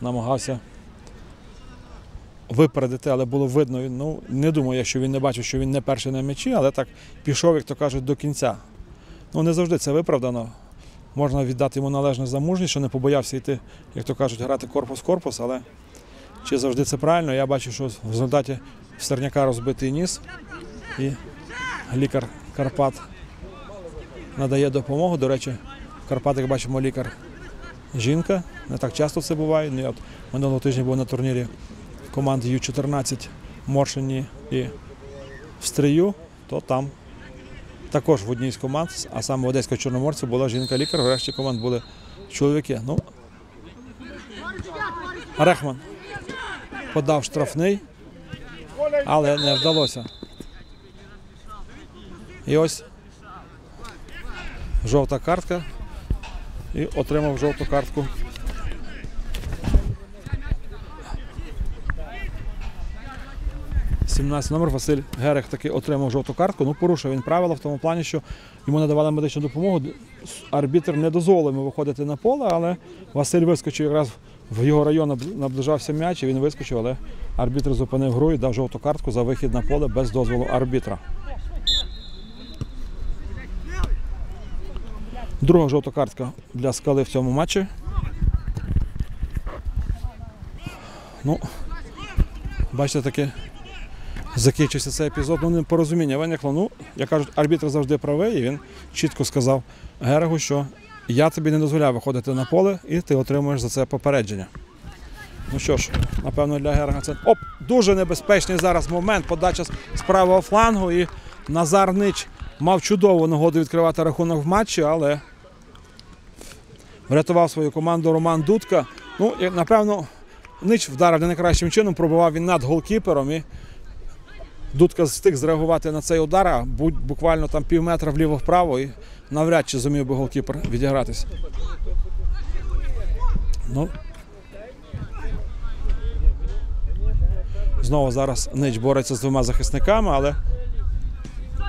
намагався випередити, але було видно. Він, ну, не думаю, що він не бачив, що він не перший на м'ячі, але так пішов, як то кажуть, до кінця. Ну, не завжди це виправдано. Можна віддати йому належне за мужність, що не побоявся йти, як то кажуть, грати корпус-корпус, але чи завжди це правильно? Я бачу, що в результаті Стерняка розбитий ніс. І лікар Карпат надає допомогу. До речі, в Карпатах бачимо лікар жінка. Не так часто це буває. Ну, от минулого тижня був на турнірі команд Ю-14 Моршині і в Стрию, то там також в одній з команд, а саме в Одеського Чорноморця була жінка-лікар, в решті команд були чоловіки. Ну, Рехман подав штрафний, але не вдалося. І ось жовта картка. І отримав жовту картку. «17 номер Василь Герех таки отримав жовту картку. Ну, порушив він правила в тому плані, що йому надавали медичну допомогу. Арбітр не дозволив виходити на поле, але Василь вискочив якраз в його район наближався м'яч, і він вискочив, але арбітр зупинив гру і дав жовту картку за вихід на поле без дозволу арбітра. Друга жовта картка для скали в цьому матчі. Ну, бачите, таке закінчився цей епізод. Ну, непорозуміння виникло. Ну, як кажуть, арбітр завжди правий, і він чітко сказав Герегу, що я тобі не дозволяю виходити на поле, і ти отримуєш за це попередження. Ну що ж, напевно, для Герега це. Оп! Дуже небезпечний зараз момент. Подача з правого флангу. І Назар Нич мав чудову нагоду відкривати рахунок в матчі, але врятував свою команду Роман Дудка. Ну, і, напевно, Нич вдарив не найкращим чином, пробував він над голкіпером. І Дудка встиг зреагувати на цей удар, а буквально там пів метра вліво-вправо і навряд чи зумів би голкіпер відігратися. Ну, Знову зараз Нич бореться з двома захисниками, але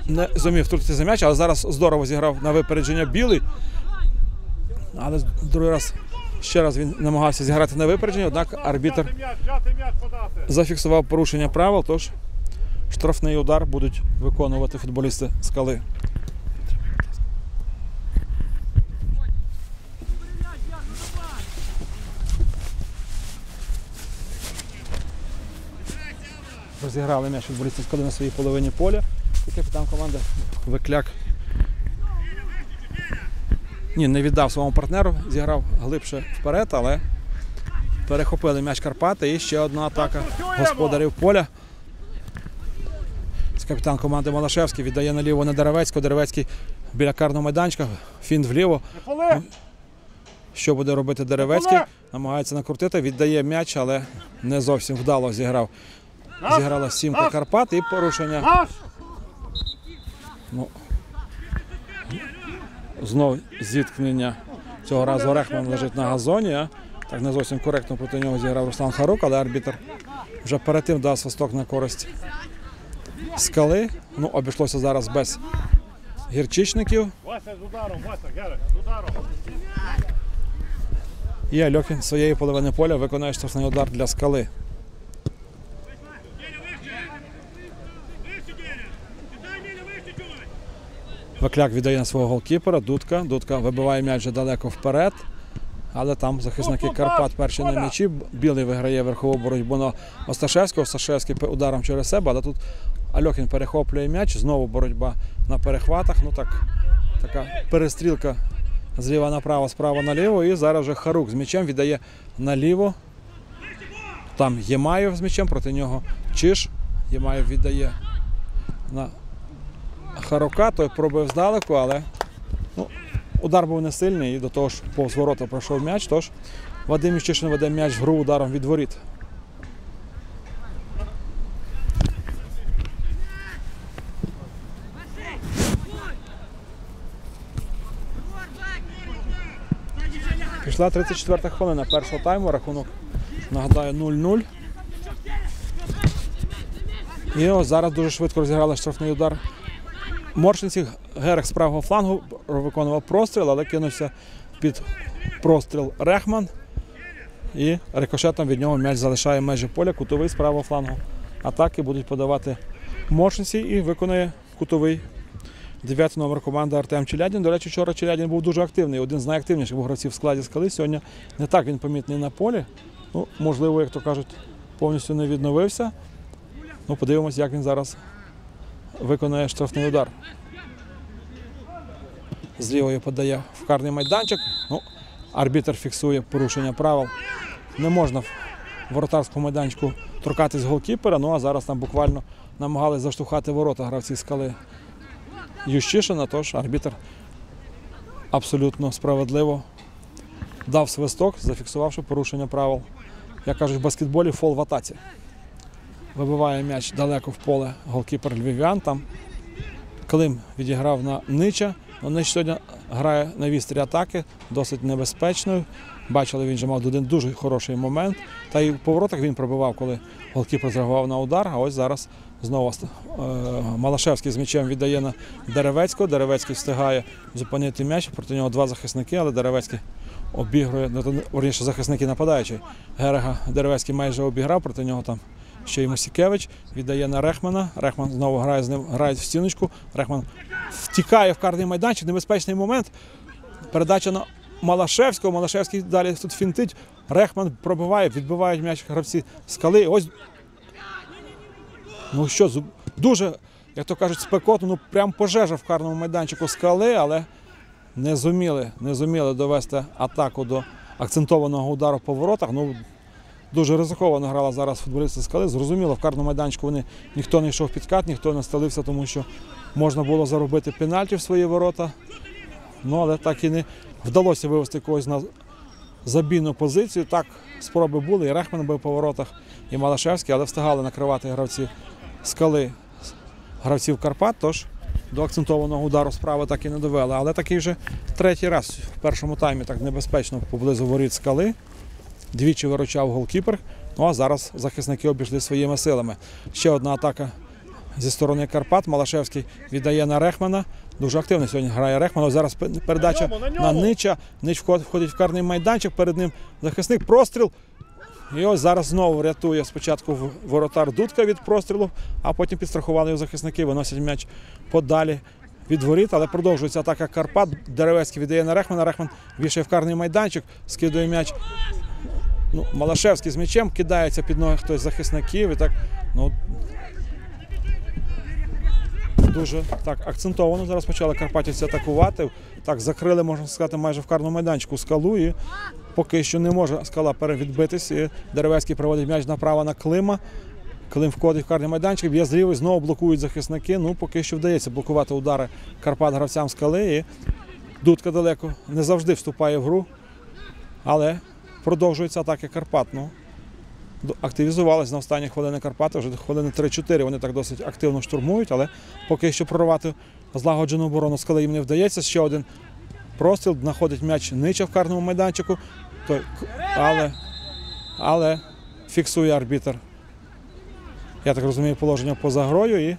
не зумів втрутити за м'яч, але зараз здорово зіграв на випередження білий. Але другий раз ще раз він намагався зіграти на випередження, однак арбітр зафіксував порушення правил, тож штрафний удар будуть виконувати футболісти скали. Розіграли м'яч футболісти скали на своїй половині поля. І капітан команди Викляк. Ні, не віддав своєму партнеру, зіграв глибше вперед, але перехопили м'яч Карпати і ще одна атака господарів поля. Капітан команди Малашевський віддає наліво на Деревецького. Деревецький біля карного майданчика. Фінт вліво. Що буде робити Деревецький? Намагається накрутити, віддає м'яч, але не зовсім вдало зіграв. Зіграла сімка Карпат і порушення. Ну, знов зіткнення. Цього разу Рехман лежить на газоні. Так не зовсім коректно проти нього зіграв Руслан Харук, але арбітр вже перед тим дав свисток на користь скали. Ну, обійшлося зараз без гірчичників. І Альохін своєї половини поля виконує штрафний удар для скали. Векляк віддає на свого голкіпера. Дудка. Дудка вибиває м'яч далеко вперед. Але там захисники Карпат перші на м'ячі. Білий виграє верхову боротьбу на Осташевського. Осташевський ударом через себе, але тут Альохін перехоплює м'яч. Знову боротьба на перехватах. Ну так, така перестрілка зліва направо, справа наліво. І зараз вже Харук з м'ячем віддає наліво. Там Ємаєв з м'ячем, проти нього Чиш. Ємаєв віддає на Харука, той пробив здалеку, але ну, удар був не сильний і до того ж повз ворота пройшов м'яч. Тож Вадим Ющишин веде м'яч в гру ударом від воріт. Пішла 34-та хвилина першого тайму, рахунок нагадаю 0-0. І ось зараз дуже швидко розіграли штрафний удар. Моршинці Герех з правого флангу виконував простріл, але кинувся під простріл Рехман. І рикошетом від нього м'яч залишає межі поля, кутовий з правого флангу. Атаки будуть подавати Моршинці і виконує кутовий дев'ятий номер команди Артем Челядін. До речі, вчора Челядін був дуже активний, один з найактивніших гравців в складі скали. Сьогодні не так він помітний на полі. Ну, можливо, як то кажуть, повністю не відновився. Ну, подивимось, як він зараз виконує штрафний удар. З лівої подає в карний майданчик. Ну, арбітр фіксує порушення правил. Не можна в воротарському майданчику торкатись голкіпера. Ну а зараз там буквально намагались заштовхати ворота гравці скали Ющишина. Тож арбітр абсолютно справедливо дав свисток, зафіксувавши порушення правил. Як кажуть, в баскетболі фол в атаці. Вибиває м'яч далеко в поле голкіпер львів'ян. Там Клим відіграв на Нича. Ну, Нич сьогодні грає на вістрі атаки, досить небезпечною. Бачили, він же мав один дуже хороший момент. Та й в поворотах він пробивав, коли голкіпер зреагував на удар. А ось зараз знову е, Малашевський з м'ячем віддає на Деревецького. Деревецький встигає зупинити м'яч. Проти нього два захисники, але Деревецький обігрує, ну, то, верніше, захисники нападаючі. Герега Деревецький майже обіграв, проти нього там ще й Мосікевич віддає на Рехмана. Рехман знову грає з ним, грає в стіночку. Рехман втікає в карний майданчик. Небезпечний момент. Передача на Малашевського. Малашевський далі тут фінтить. Рехман пробиває, відбивають м'яч гравці скали. Ось ну що, дуже, як то кажуть, спекотно, ну прям пожежа в карному майданчику скали, але не зуміли, не зуміли довести атаку до акцентованого удару по воротах. Ну, Дуже ризиковано грала зараз футболісти скали. Зрозуміло, в карному майданчику вони ніхто не йшов підкат, ніхто не стелився, тому що можна було заробити пенальті в свої ворота. Ну, але так і не вдалося вивести когось на забійну позицію. Так, спроби були. І Рехман був по воротах, і Малашевський, але встигали накривати гравці скали гравців Карпат. Тож до акцентованого удару справи так і не довели. Але такий вже третій раз в першому таймі так небезпечно поблизу воріт скали. Двічі виручав голкіпер. Ну а зараз захисники обійшли своїми силами. Ще одна атака зі сторони Карпат. Малашевський віддає на Рехмана. Дуже активно сьогодні грає Рехман. Зараз передача На ньому, на на. Нича. Нич входить в карний майданчик. Перед ним захисник простріл. І ось зараз знову рятує спочатку воротар Дудка від прострілу, а потім підстрахували його захисники, виносять м'яч подалі від воріт, але продовжується атака Карпат. Деревецький віддає на Рехмана. Рехман вішає в карний майданчик, скидує м'яч. Ну, Малашевський з м'ячем кидається під ноги хтось з захисників. І так, ну, дуже так акцентовано зараз почали карпатівці атакувати. Так, закрили, можна сказати, майже в карному майданчику скалу. І поки що не може скала перевідбитись. Деревецький проводить м'яч направо на Клима. Клим входить в карний майданчик, б'є зліво, знову блокують захисники. Ну, поки що вдається блокувати удари Карпат гравцям скали. І Дудка далеко не завжди вступає в гру. Але продовжуються атаки Карпат. До- активізувались на останні хвилини Карпати, вже хвилини 3-4 вони так досить активно штурмують, але поки що прорвати злагоджену оборону скали їм не вдається. Ще один простріл, знаходить м'яч нича в карному майданчику, але, але фіксує арбітр. Я так розумію, положення поза грою і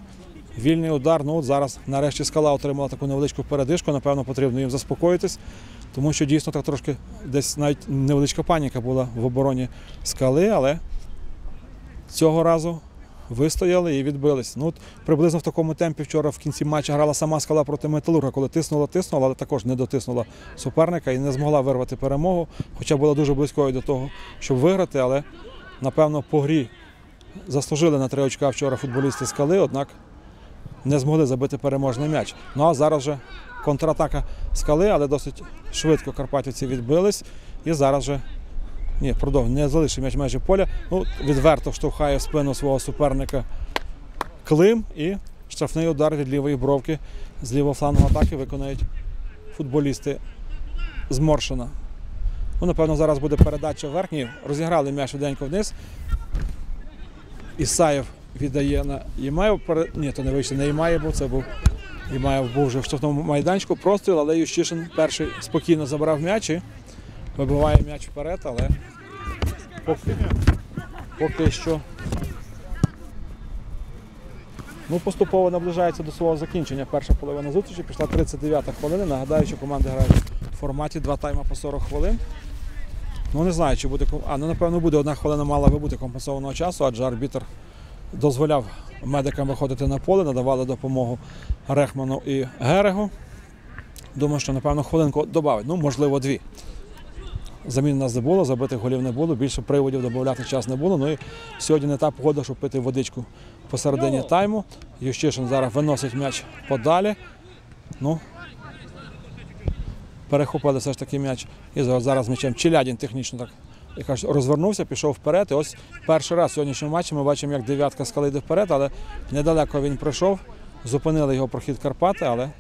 вільний удар. Ну от зараз нарешті скала отримала таку невеличку передишку. Напевно, потрібно їм заспокоїтись, тому що дійсно так трошки десь навіть невеличка паніка була в обороні скали, але цього разу вистояли і відбились. Ну, от приблизно в такому темпі вчора в кінці матчу грала сама скала проти металурга, коли тиснула, тиснула, але також не дотиснула суперника і не змогла вирвати перемогу, хоча була дуже близькою до того, щоб виграти, але напевно по грі заслужили на три очка вчора футболісти скали, однак не змогли забити переможний м'яч. Ну а зараз же контратака скали, але досить швидко карпатівці відбились. І зараз же ні, продовж не залишив м'яч майже поля. Ну, відверто штовхає спину свого суперника Клим і штрафний удар від лівої бровки з лівого флангу атаки виконають футболісти зморшена. Ну, напевно, зараз буде передача верхній. Розіграли м'яч швиденько вниз. Ісаєв віддає на Ємаєв. Ні, то не вийшло, не Ємаєв був, це був Ємаєв був вже в штрафному майданчику. Простріл, але Ющишин перший спокійно забрав м'яч і вибиває м'яч вперед, але поки, поки що. Ну, поступово наближається до свого закінчення. Перша половина зустрічі пішла 39-та хвилина. Нагадаю, що команди грають в форматі два тайма по 40 хвилин. Ну не знаю, чи буде А, ну напевно буде одна хвилина мала би бути компенсованого часу, адже арбітр дозволяв медикам виходити на поле, надавали допомогу Рехману і Герегу. Думаю, що напевно хвилинку додавить. Ну, можливо, дві. Замін у нас не було, забитих голів не було, більше приводів додати час не було. Ну і сьогодні не та погода, щоб пити водичку посередині тайму. Ющишин зараз виносить м'яч подалі. Ну, перехопили все ж таки м'яч. І зараз- зараз м'ячем Челядін технічно так як кажуть, розвернувся, пішов вперед. І ось перший раз в сьогоднішньому матчі ми бачимо, як дев'ятка скали йде вперед, але недалеко він пройшов. Зупинили його прохід Карпати, але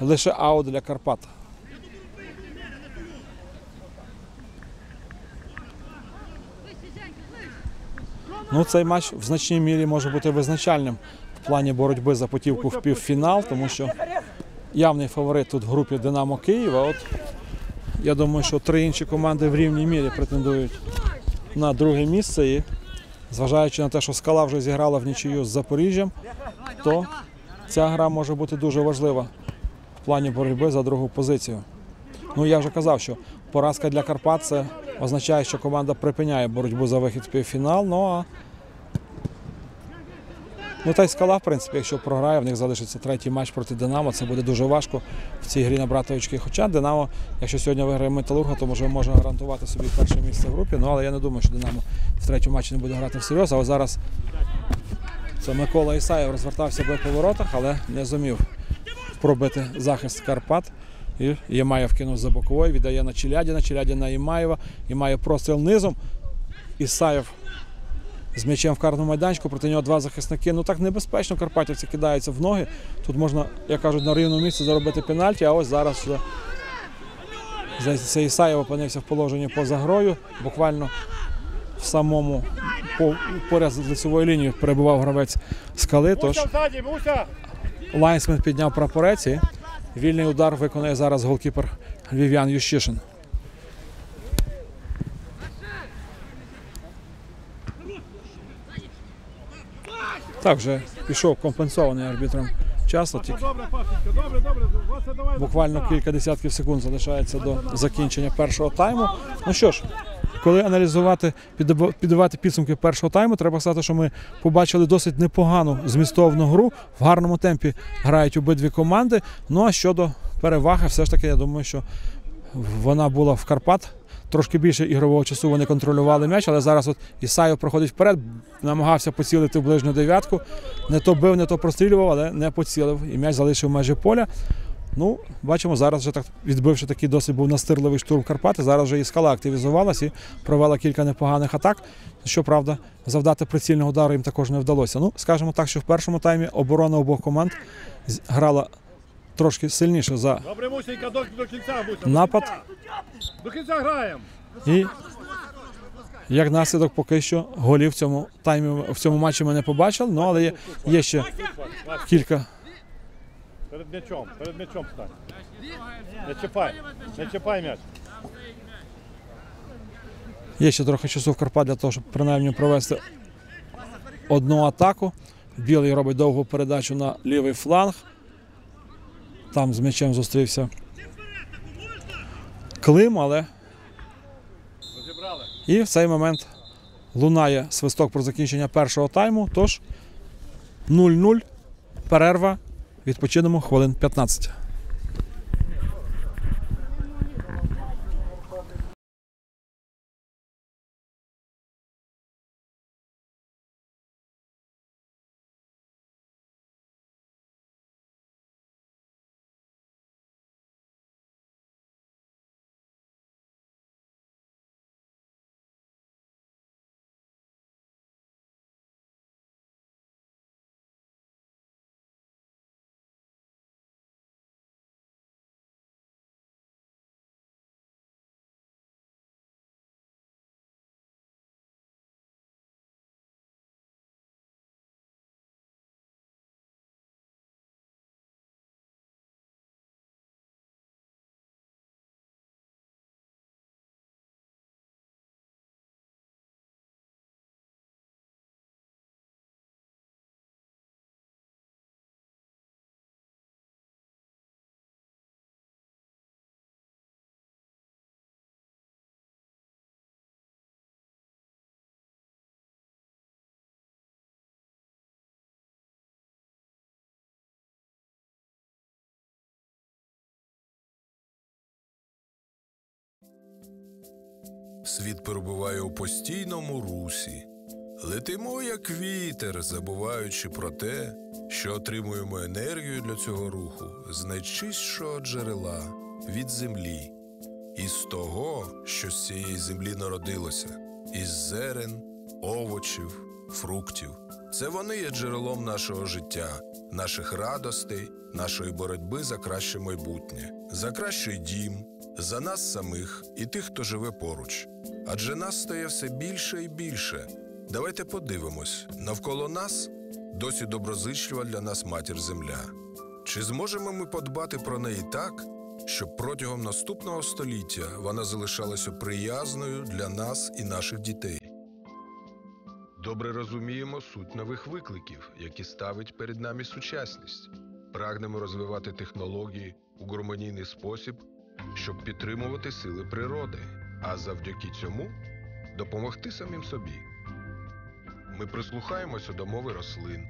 лише аут для Карпат. Ну, цей матч в значній мірі може бути визначальним в плані боротьби за путівку в півфінал, тому що явний фаворит тут в групі Динамо Києва. От я думаю, що три інші команди в рівній мірі претендують на друге місце. І зважаючи на те, що скала вже зіграла в нічию з Запоріжжям, то ця гра може бути дуже важлива в плані боротьби за другу позицію. Ну я вже казав, що поразка для Карпат це означає, що команда припиняє боротьбу за вихід в півфінал. Ну а Ну та й скала, в принципі, якщо програє, в них залишиться третій матч проти Динамо. Це буде дуже важко в цій грі набрати очки. Хоча Динамо, якщо сьогодні виграє Металурга, то може може гарантувати собі перше місце в групі. Ну але я не думаю, що Динамо в третьому матчі не буде грати всерйоз. А ось зараз це Микола Ісаєв розвертався по воротах, але не зумів пробити захист Карпат. І Ємаєв кинув за боковою, віддає на Челядіна, Челядін на Ємаєва, Ємаєв простріл низом. Ісаєв з м'ячем в карному майданчику, проти нього два захисники. Ну так небезпечно карпатівці кидаються в ноги. Тут можна, як кажуть, на рівному місці заробити пенальті, а ось зараз вже це Ісаєв опинився в положенні поза грою. Буквально в самому по, поряд з лицевою лінією перебував гравець скали. Тож! Лайнсмен підняв прапорець і вільний удар виконує зараз голкіпер львів'ян Ющишин. Так, вже пішов компенсований арбітром час. Тільки. Буквально кілька десятків секунд залишається до закінчення першого тайму. Ну що ж, коли аналізувати, підбивати підсумки першого тайму, треба сказати, що ми побачили досить непогану змістовну гру. В гарному темпі грають обидві команди. Ну а щодо переваги, все ж таки, я думаю, що вона була в Карпат. Трошки більше ігрового часу вони контролювали м'яч, але зараз от Ісаєв проходить вперед, намагався поцілити в ближню дев'ятку. Не то бив, не то прострілював, але не поцілив. І м'яч залишив межі поля. Ну, бачимо, зараз вже так відбивши такий досить був настирливий штурм Карпати. Зараз вже і скала активізувалась і провела кілька непоганих атак. Щоправда, завдати прицільного удару їм також не вдалося. Ну, скажімо так, що в першому таймі оборона обох команд грала трошки сильніше за Добре, до, до кінця, напад. До кінця граємо. І як наслідок, поки що голів в цьому таймі в цьому матчі ми не побачили. Ну але є, є ще кілька. Перед м'ячом, перед м'ячом стань. Не чіпай, не чіпай м'яч. Є ще трохи часу в Карпат для того, щоб принаймні провести одну атаку. Білий робить довгу передачу на лівий фланг. Там з м'ячем зустрівся Клим, але і в цей момент лунає свисток про закінчення першого тайму. Тож 0-0, перерва. Відпочинемо хвилин 15. Світ перебуває у постійному русі. Летимо, як вітер, забуваючи про те, що отримуємо енергію для цього руху з найчистшого джерела від землі, із того, що з цієї землі народилося, із зерен, овочів, фруктів. Це вони є джерелом нашого життя, наших радостей, нашої боротьби за краще майбутнє, за кращий дім, за нас самих і тих, хто живе поруч. Адже нас стає все більше і більше. Давайте подивимось, навколо нас досі доброзичлива для нас матір земля. Чи зможемо ми подбати про неї так, щоб протягом наступного століття вона залишалася приязною для нас і наших дітей? Добре розуміємо суть нових викликів, які ставить перед нами сучасність. Прагнемо розвивати технології у гармонійний спосіб, щоб підтримувати сили природи, а завдяки цьому допомогти самим собі. Ми прислухаємося до мови рослин.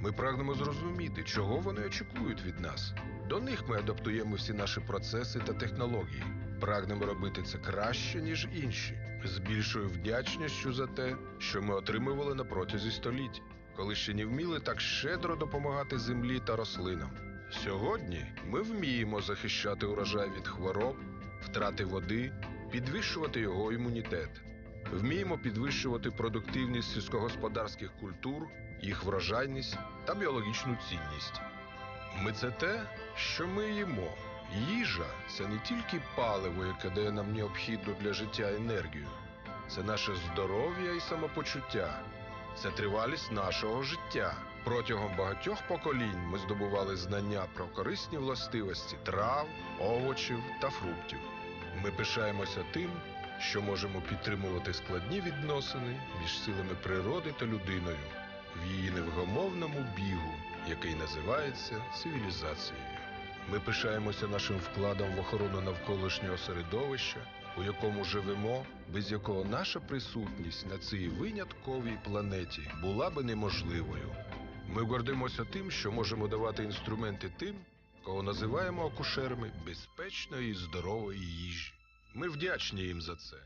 Ми прагнемо зрозуміти, чого вони очікують від нас. До них ми адаптуємо всі наші процеси та технології. Прагнемо робити це краще, ніж інші, з більшою вдячністю за те, що ми отримували на протязі століть, коли ще не вміли так щедро допомагати землі та рослинам. Сьогодні ми вміємо захищати урожай від хвороб, втрати води, підвищувати його імунітет. Вміємо підвищувати продуктивність сільськогосподарських культур, їх врожайність та біологічну цінність. Ми це те, що ми їмо. Їжа це не тільки паливо, яке дає нам необхідну для життя енергію, це наше здоров'я і самопочуття, це тривалість нашого життя. Протягом багатьох поколінь ми здобували знання про корисні властивості трав, овочів та фруктів. Ми пишаємося тим, що можемо підтримувати складні відносини між силами природи та людиною в її невгомовному бігу, який називається цивілізацією. Ми пишаємося нашим вкладом в охорону навколишнього середовища, у якому живемо, без якого наша присутність на цій винятковій планеті була би неможливою. Ми гордимося тим, що можемо давати інструменти тим, кого називаємо акушерами безпечної і здорової їжі. Ми вдячні їм за це.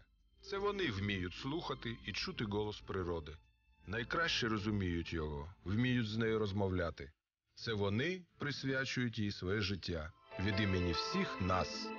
Це вони вміють слухати і чути голос природи. Найкраще розуміють його, вміють з нею розмовляти. Це вони присвячують їй своє життя від імені всіх нас.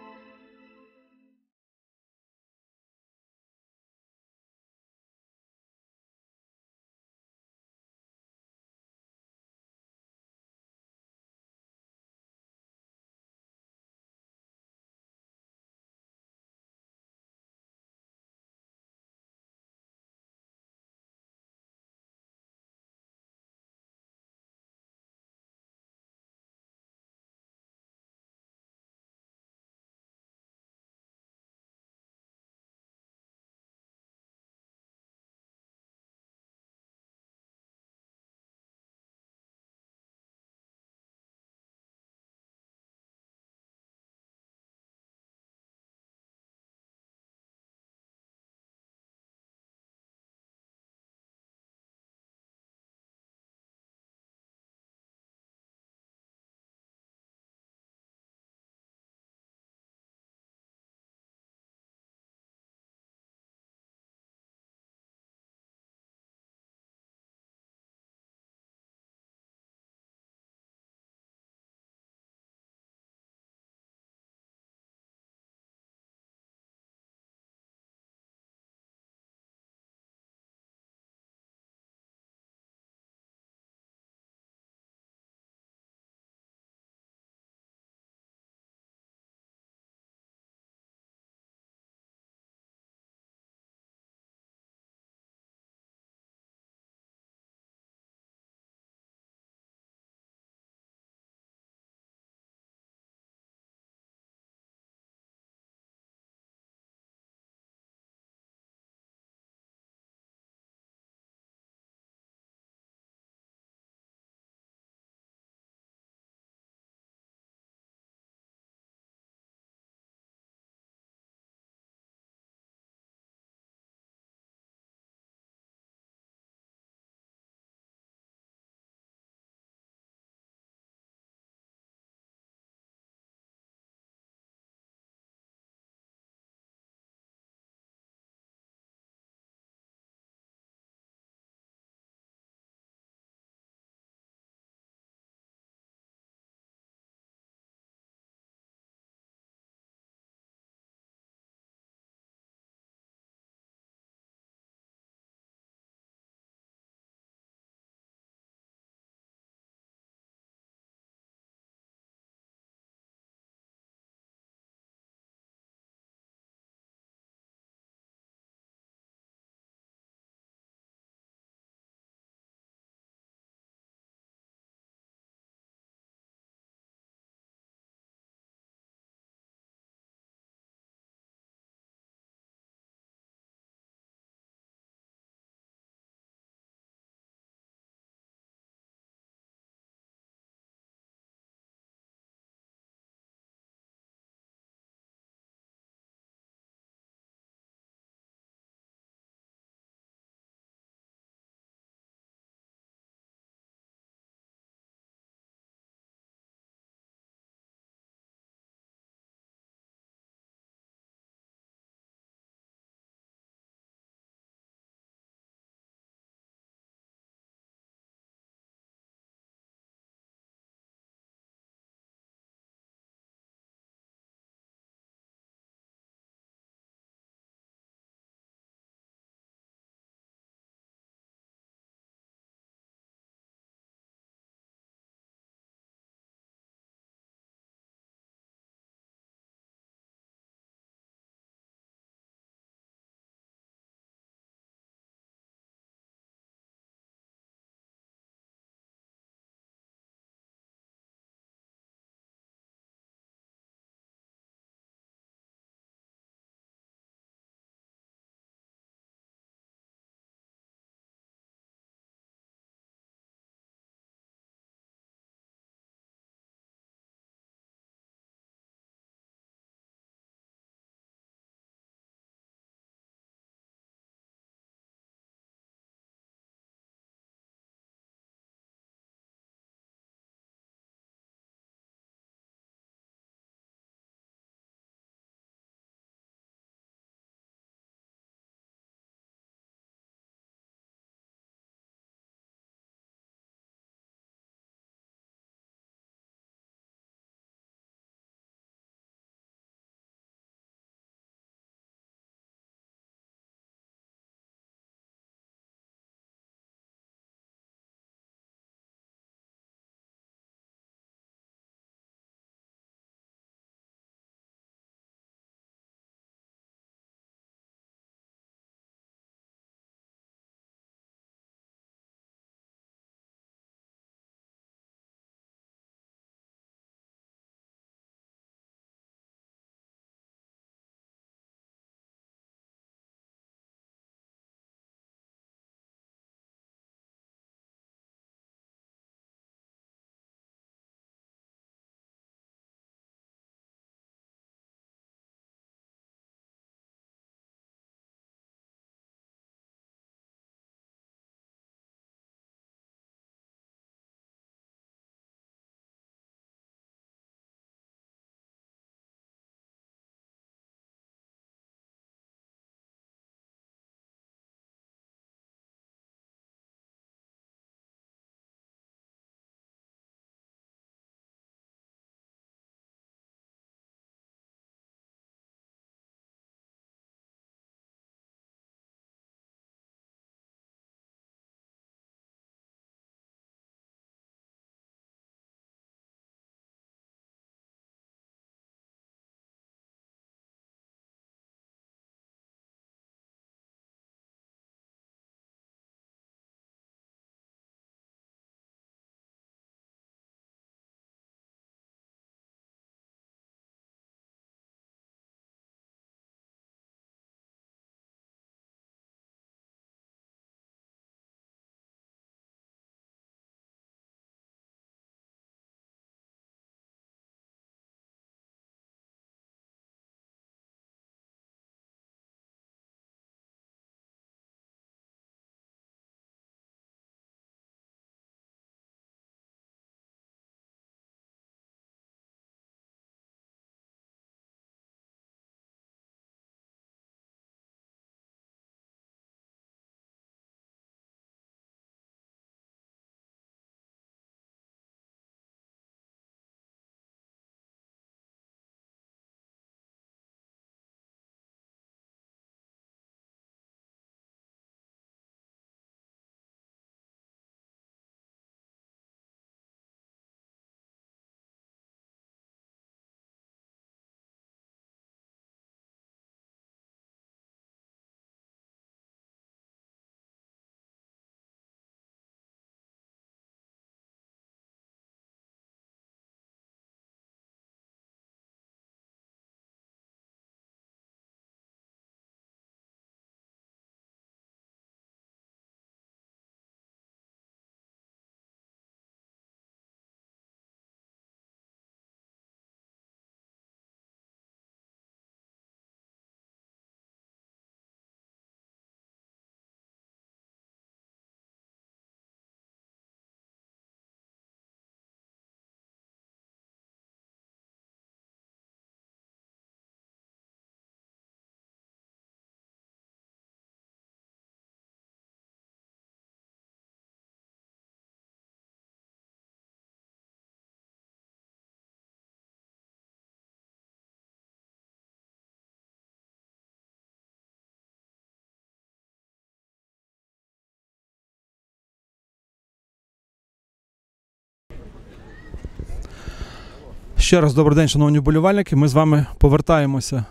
Ще раз добрий день, шановні вболівальники. Ми з вами повертаємося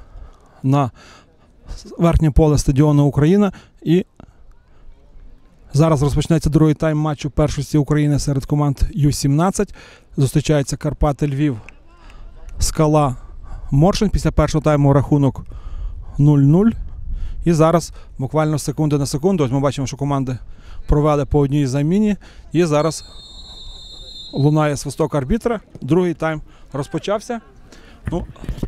на верхнє поле стадіону Україна. І зараз розпочнеться другий тайм матчу першості України серед команд Ю-17. Зустрічаються Карпати Львів, Скала Моршин. Після першого тайму рахунок 0-0. І зараз буквально секунди на секунду. Ось ми бачимо, що команди провели по одній заміні. І зараз лунає свисток арбітра. Другий тайм розпочався. Ну,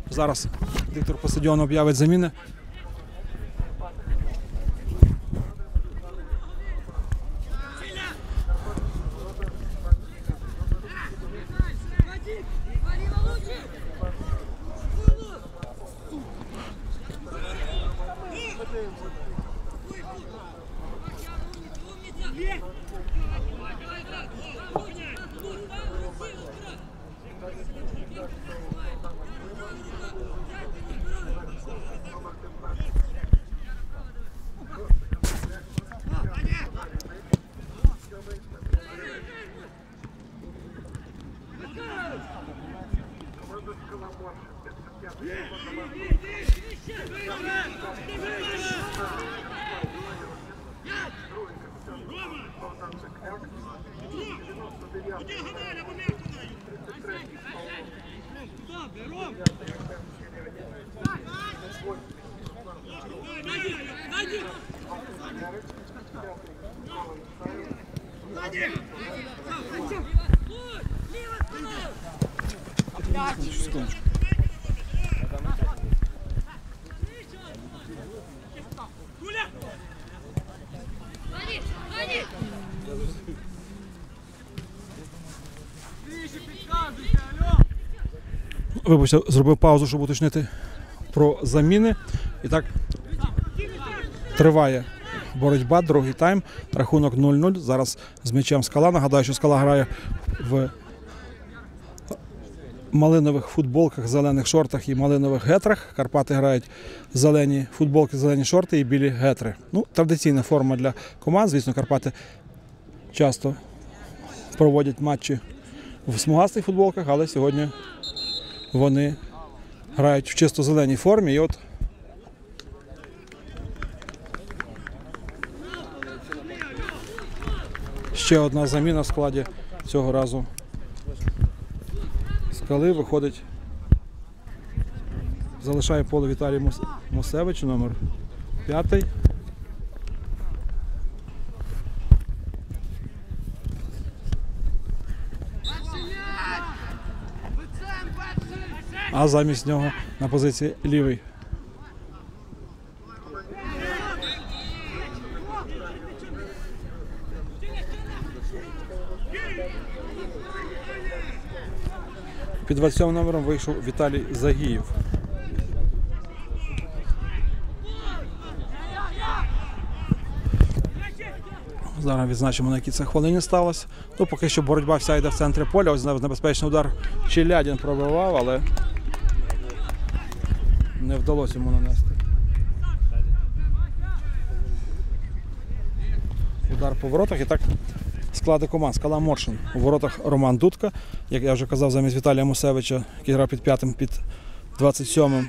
зараз диктор по стадіону об'явить заміни. Вибачте, зробив паузу, щоб уточнити про заміни. І так триває боротьба, другий тайм. Рахунок 0-0. Зараз з м'ячем скала. Нагадаю, що скала грає в малинових футболках, зелених шортах і малинових гетрах. Карпати грають зелені футболки, зелені шорти і білі гетри. Ну, традиційна форма для команд. Звісно, Карпати часто проводять матчі в смугастих футболках, але сьогодні вони грають в чисто зеленій формі. І от ще одна заміна в складі цього разу. Скали виходить. Залишає поле Віталій Мус- Мусевич, номер п'ятий. А замість нього на позиції лівий. Під 27 номером вийшов Віталій Загіїв. Зараз відзначимо, на якій це хвилині сталося. Ну, поки що боротьба вся йде в центрі поля. Ось небезпечний удар Челядін пробивав, але не вдалося йому нанести. Удар по воротах і так склади команд. Скала Моршин. У воротах Роман Дудка, як я вже казав, замість Віталія Мусевича, який грав під п'ятим, під 27-м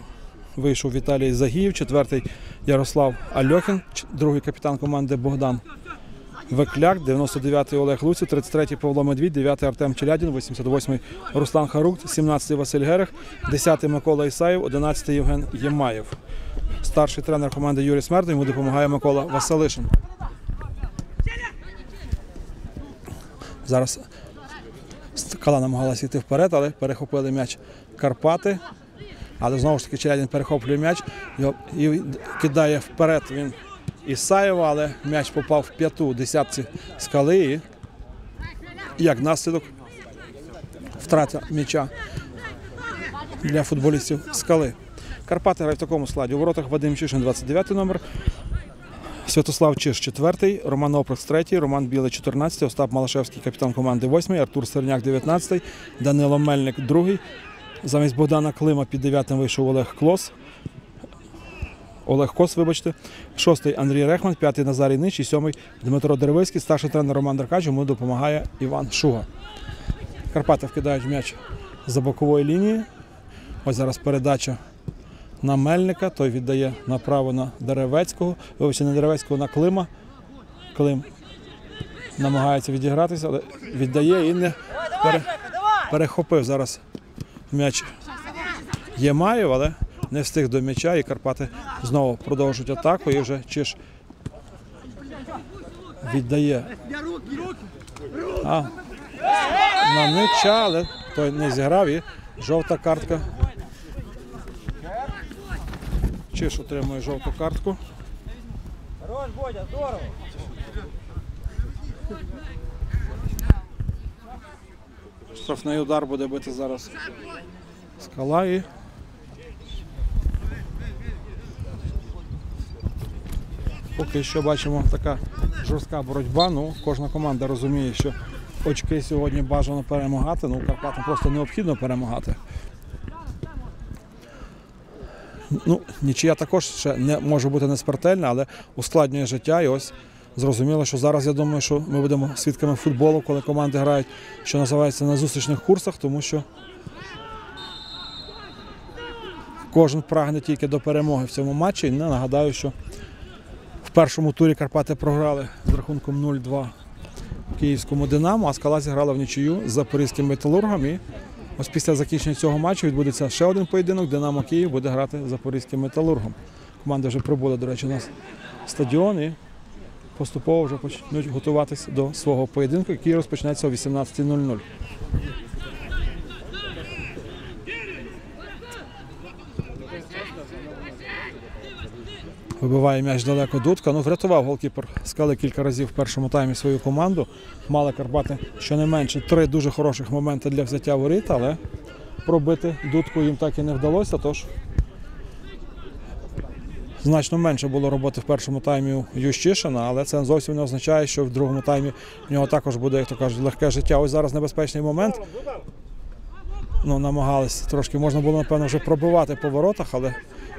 вийшов Віталій Загіїв, четвертий Ярослав Альохін, другий капітан команди Богдан Векляк, 99-й Олег Луців, 33-й Павло Медвідь, 9-й Артем Челядін, 88-й Руслан Харук, 17-й Василь Герех, 10-й Микола Ісаєв, 11-й Євген Ємаєв. Старший тренер команди Юрій Смердо, йому допомагає Микола Василишин. Зараз Скала намагалася йти вперед, але перехопили м'яч Карпати. Але знову ж таки Челядін перехоплює м'яч і кидає вперед він Ісаєва, але м'яч попав в п'яту десятці скали. І як наслідок втрата м'яча для футболістів скали. Карпати грають в такому складі. У воротах Вадим Чишин, 29 номер. Святослав Чиш, 4, Роман Оприкс, 3, Роман Білий, 14, Остап Малашевський, капітан команди 8, Артур Серняк, 19, Данило Мельник, 2. Замість Богдана Клима під 9 вийшов Олег Клос. Олег Кос, вибачте. Шостий Андрій Рехман, п'ятий Назарій Нич і сьомий Дмитро Деревицький, старший тренер Роман Деркач, йому допомагає Іван Шуга. Карпати вкидають м'яч за бокової лінії. Ось зараз передача на Мельника, той віддає направо на Деревецького, вибачте, не Деревецького, на Клима. Клим намагається відігратися, але віддає і не пере... перехопив зараз м'яч Ємаєв, але не встиг до м'яча, і Карпати знову продовжують атаку. І вже Чиш віддає а, на м'яча, але той не зіграв і жовта картка. Чиш отримує жовту картку. Хорош, Бодя, здорово. Штрафний удар буде бити зараз скала і. Поки що бачимо така жорстка боротьба. Ну, кожна команда розуміє, що очки сьогодні бажано перемагати. Ну, Карпатам просто необхідно перемагати. Ну, нічия також ще не може бути не смертельна, але ускладнює життя. І ось зрозуміло, що зараз я думаю, що ми будемо свідками футболу, коли команди грають, що називається на зустрічних курсах, тому що кожен прагне тільки до перемоги в цьому матчі. І не нагадаю, що в першому турі Карпати програли з рахунком 0-2 київському Динамо, а скала зіграла в нічию з запорізьким металургом. І ось після закінчення цього матчу відбудеться ще один поєдинок. Динамо Київ буде грати з запорізьким металургом. Команди вже прибули, до речі, у нас стадіон і поступово вже почнуть готуватись до свого поєдинку, який розпочнеться о 18.00. Вибиває м'яч далеко Дудка. Ну, врятував голкіпер скали кілька разів в першому таймі свою команду. Мали Карпати щонайменше три дуже хороших моменти для взяття воріт, але пробити дудку їм так і не вдалося. Тож значно менше було роботи в першому таймі у Ющишина, але це зовсім не означає, що в другому таймі в нього також буде, як то кажуть, легке життя. Ось зараз небезпечний момент. Ну, намагались трошки, можна було, напевно, вже пробивати по воротах, але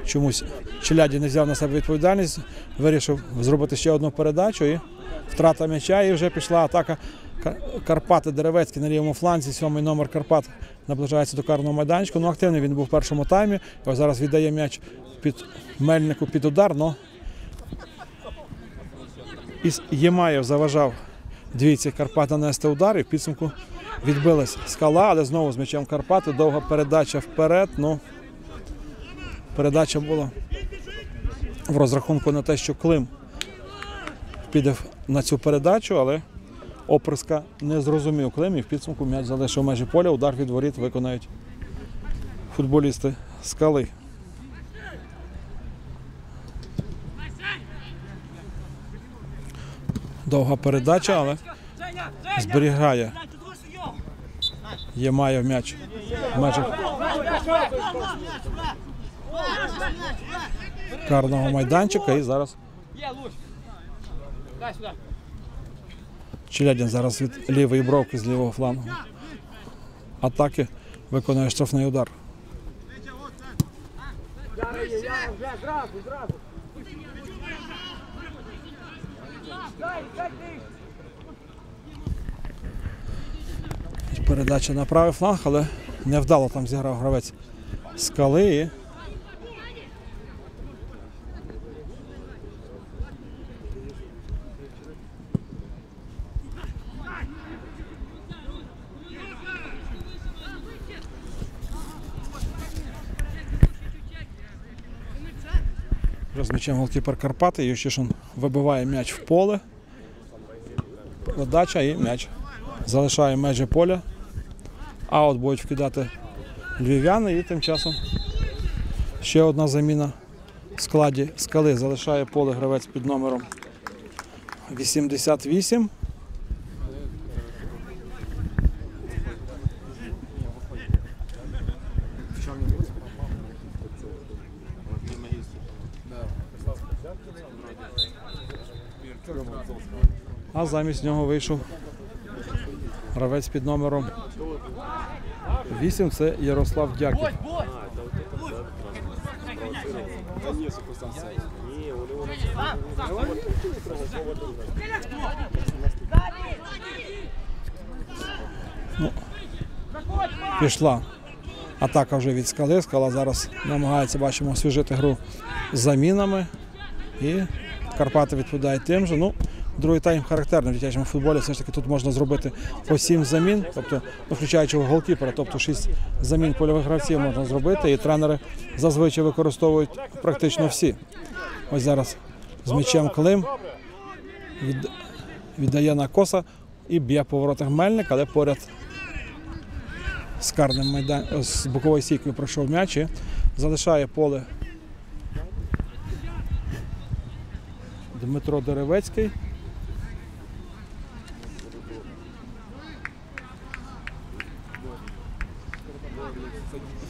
чомусь Челяді не взяв на себе відповідальність, вирішив зробити ще одну передачу і втрата м'яча, і вже пішла атака Карпати Деревецький на лівому фланзі. Сьомий номер Карпат наближається до карного майданчика. Ну, активний він був в першому таймі. Ось зараз віддає м'яч під Мельнику під удар. Но Іс Ємаєв заважав двійці Карпат нанести удар і в підсумку відбилась скала, але знову з м'ячем Карпати. Довга передача вперед. Ну, передача була в розрахунку на те, що Клим піде на цю передачу, але оприска не зрозумів Клим і в підсумку м'яч залишив межі поля. Удар від воріт виконають футболісти скали. Довга передача, але зберігає. Ємає м'яч в межах карного майданчика і зараз. Челядін зараз від лівої бровки з лівого флангу. Атаки виконує штрафний удар. Передача на правий фланг, але невдало там зіграв гравець скали. І Вже з м'ячем голкіпер Карпати. Ющишин вибиває м'яч в поле. Подача і м'яч залишає межі поля. А от будуть вкидати львів'яни і тим часом ще одна заміна в складі скали залишає поле гравець під номером 88. А замість нього вийшов гравець під номером 8 це Ярослав Дяків. Пішла Атака вже від скали. Скала зараз намагається, бачимо, освіжити гру замінами. І Карпати відповідають тим же. Ну, другий тайм характерний в дитячому футболі. Все ж таки тут можна зробити по сім замін, тобто ну, включаючи голкіпера, тобто шість замін польових гравців можна зробити. І тренери зазвичай використовують практично всі. Ось зараз з м'ячем Клим від, віддає на коса і б'є по воротах Мельник, але поряд з карним майдан... з бокової стійкою пройшов м'яч і залишає поле Дмитро Деревецький.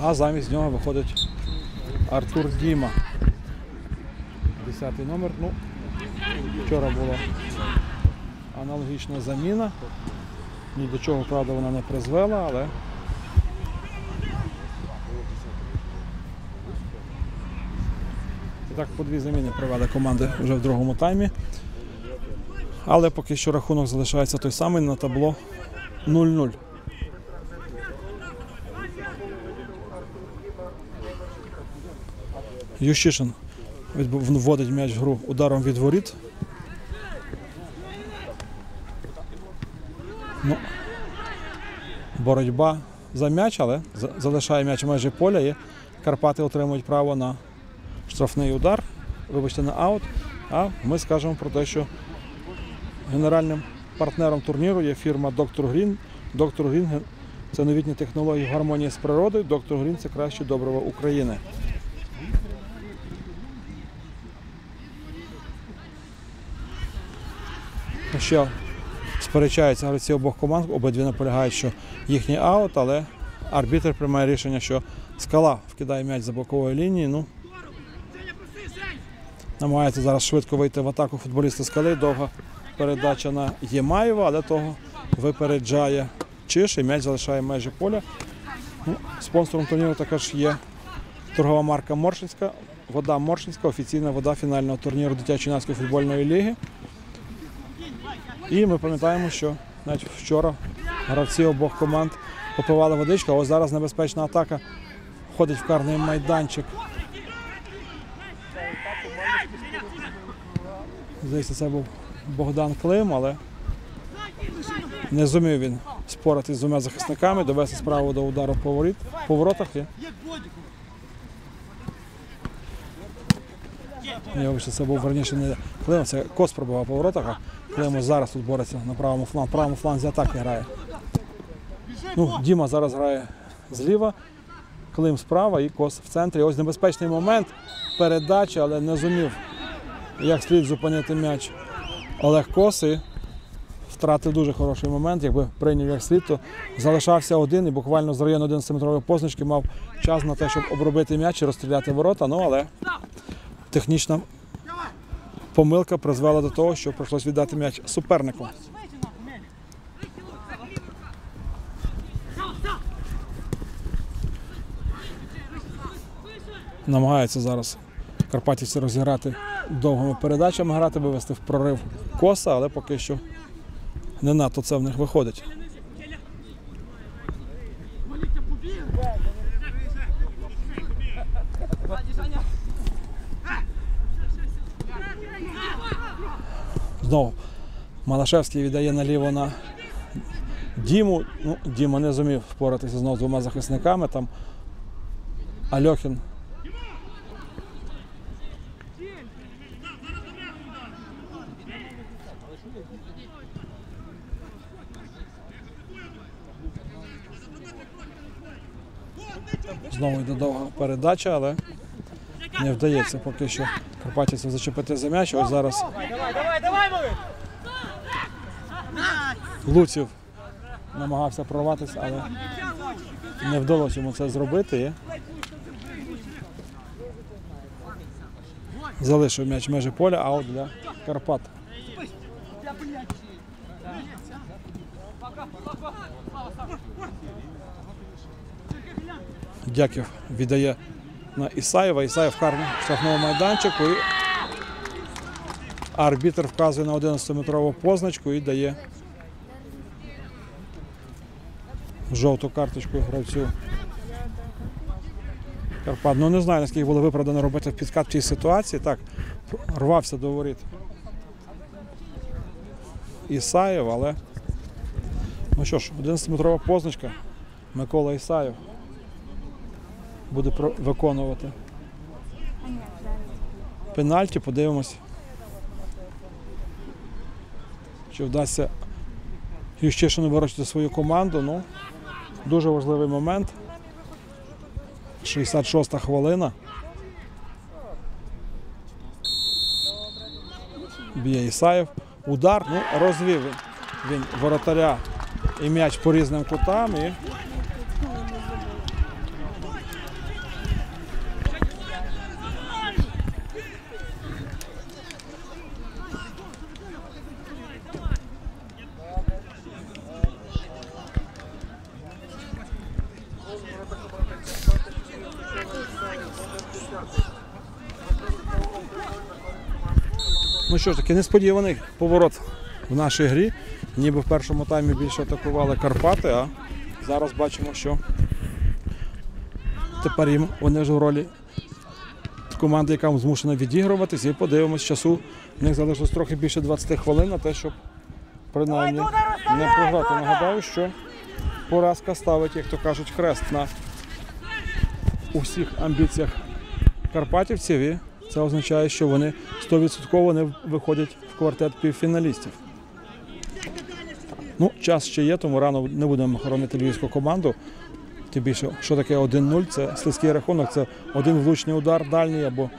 А замість нього виходить Артур Діма. Десятий номер. Ну, вчора була аналогічна заміна. Ні до чого, правда, вона не призвела, але І так по дві заміни провели команди вже в другому таймі. Але поки що рахунок залишається той самий на табло 0-0. Ющишин вводить м'яч в гру ударом від воріт. Ну, боротьба за м'яч, але залишає м'яч майже поля і Карпати отримують право на штрафний удар, вибачте, на аут. А ми скажемо про те, що генеральним партнером турніру є фірма Доктор Грін. Доктор Грін це новітні технології гармонії з природою. Доктор Грін це краще добрива України. Ще сперечаються гравці обох команд, обидві наполягають, що їхній аут, але арбітр приймає рішення, що скала вкидає м'яч за бокової лінії. Ну, намагається зараз швидко вийти в атаку футболіста скали. Довга передача на Ємаєва, але того випереджає Чиш і м'яч залишає межі поля. Ну, спонсором турніру також є торгова марка Моршинська. Вода Моршинська, офіційна вода фінального турніру дитячої юнацької футбольної ліги. І ми пам'ятаємо, що навіть вчора гравці обох команд попивали водичку, а ось зараз небезпечна атака входить в карний майданчик. Здається, це був Богдан Клим, але не зумів він спорити з двома захисниками, довести справу до удару по, воротах. Ні, вибачте, це був верніше не Клим, це Кос пробував по воротах, Ось зараз тут бореться на правому фланзі, правому фланзі атаки грає. Ну, Діма зараз грає зліва, Клим справа і Кос в центрі. Ось небезпечний момент передачі, але не зумів як слід зупинити м'яч Олег Кос і втратив дуже хороший момент. Якби прийняв як слід, то залишався один і буквально з району 11-метрової позначки мав час на те, щоб обробити м'яч і розстріляти ворота. Ну але технічна помилка призвела до того, що прийшлось віддати м'яч супернику. Намагаються зараз карпатівці розіграти довгими передачами, грати, вивести в прорив коса, але поки що не надто це в них виходить. Знову Малашевський віддає наліво на Діму. Ну, Діма не зумів впоратися знову з двома захисниками. Там Альохін Знову йде довга передача, але не вдається поки що Карпатівцям зачепити за м'яч. Ось зараз Давай, давай, давай! Луців намагався прорватися, але не вдалося йому це зробити. Залишив м'яч межі поля, аут для Карпат. Дяків віддає на Ісаєва. Ісаєв карний штрафного майданчику. І арбітр вказує на 11-метрову позначку і дає жовту карточку гравцю Карпат. Ну не знаю, наскільки було виправдано робити в підкат в цій ситуації. Так, рвався до воріт. Ісаєв, але. Ну що ж, 11-метрова позначка. Микола Ісаєв буде виконувати. Пенальті, подивимось. Чи вдасться Ющишину виручити свою команду. Ну, дуже важливий момент. 66-та хвилина. Б'є Ісаєв. Удар, ну, розвів він, він воротаря і м'яч по різним кутам. І... що ж, такий несподіваний поворот в нашій грі. Ніби в першому таймі більше атакували Карпати, а зараз бачимо, що тепер їм вони вже в ролі команди, яка змушена відігруватись, і подивимось часу. В них залишилось трохи більше 20 хвилин на те, щоб принаймні не програти. Нагадаю, що поразка ставить, як то кажуть, хрест на усіх амбіціях карпатівців. І це означає, що вони 100% не виходять в квартет півфіналістів. Ну, час ще є, тому рано не будемо хоронити львівську команду. Тим більше, що таке 1-0, це слизький рахунок, це один влучний удар дальній або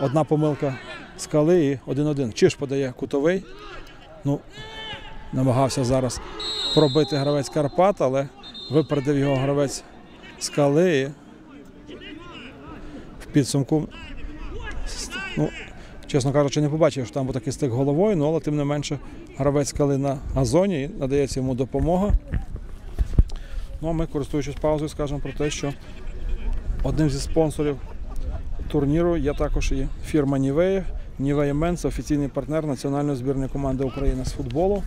одна помилка скали і 1-1. Чиж подає кутовий. Ну, намагався зараз пробити гравець Карпат, але випередив його гравець скали. І в підсумку Ну, чесно кажучи, не побачив, що там був такий стик головою, ну, але тим не менше гравець скали на газоні і надається йому допомога. Ну, а ми, користуючись паузою, скажемо про те, що одним зі спонсорів турніру є також і фірма Nivea. Nivea Men це офіційний партнер національної збірної команди України з футболу.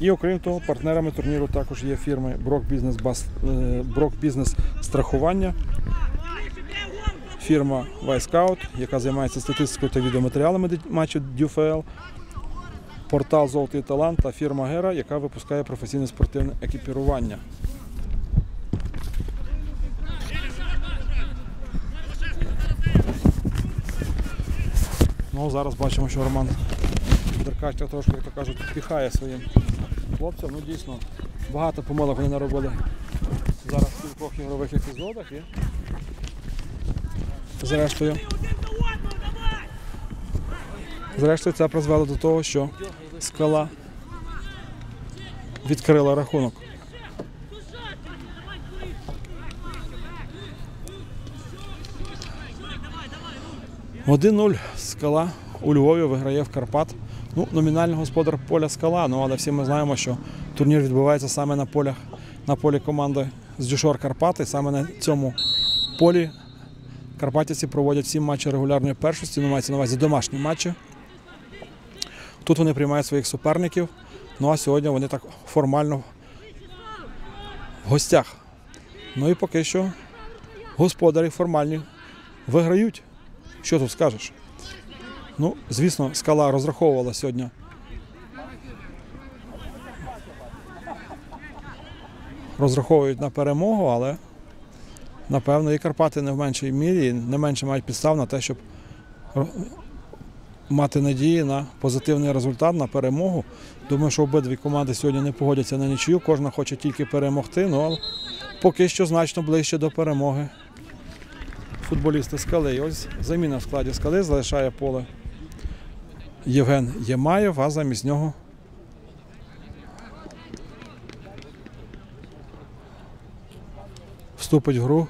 І окрім того, партнерами турніру також є фірми Брокбізнес, е, Брокбізнес страхування фірма Wyscout, яка займається статистикою та відеоматеріалами матчів ДЮФЛ, портал Золотий талант та фірма Гера, яка випускає професійне спортивне екіпірування. Ну, зараз бачимо, що Роман Деркач трошки, як то кажуть, піхає своїм хлопцям. Ну, дійсно, багато помилок вони наробили зараз в кількох ігрових епізодах. І Зрештою. Зрештою, це призвело до того, що скала відкрила рахунок. Один 0 скала у Львові виграє в Карпат. Ну, номінальний господар поля скала, ну але всі ми знаємо, що турнір відбувається саме на полях на полі команди з Дюшор Карпати. Саме на цьому полі Карпатівці проводять всі матчі регулярної першості, ну мається на увазі домашні матчі. Тут вони приймають своїх суперників. Ну а сьогодні вони так формально в гостях. Ну і поки що господарі формальні виграють. Що тут скажеш? Ну, звісно, скала розраховувала сьогодні. Розраховують на перемогу, але напевно і Карпати не в меншій мірі, і не менше мають підстав на те, щоб мати надії на позитивний результат, на перемогу. Думаю, що обидві команди сьогодні не погодяться на нічию, кожна хоче тільки перемогти, ну але поки що значно ближче до перемоги. Футболісти скали. Ось заміна в складі скали залишає поле Євген Ємаєв, а замість нього вступить в гру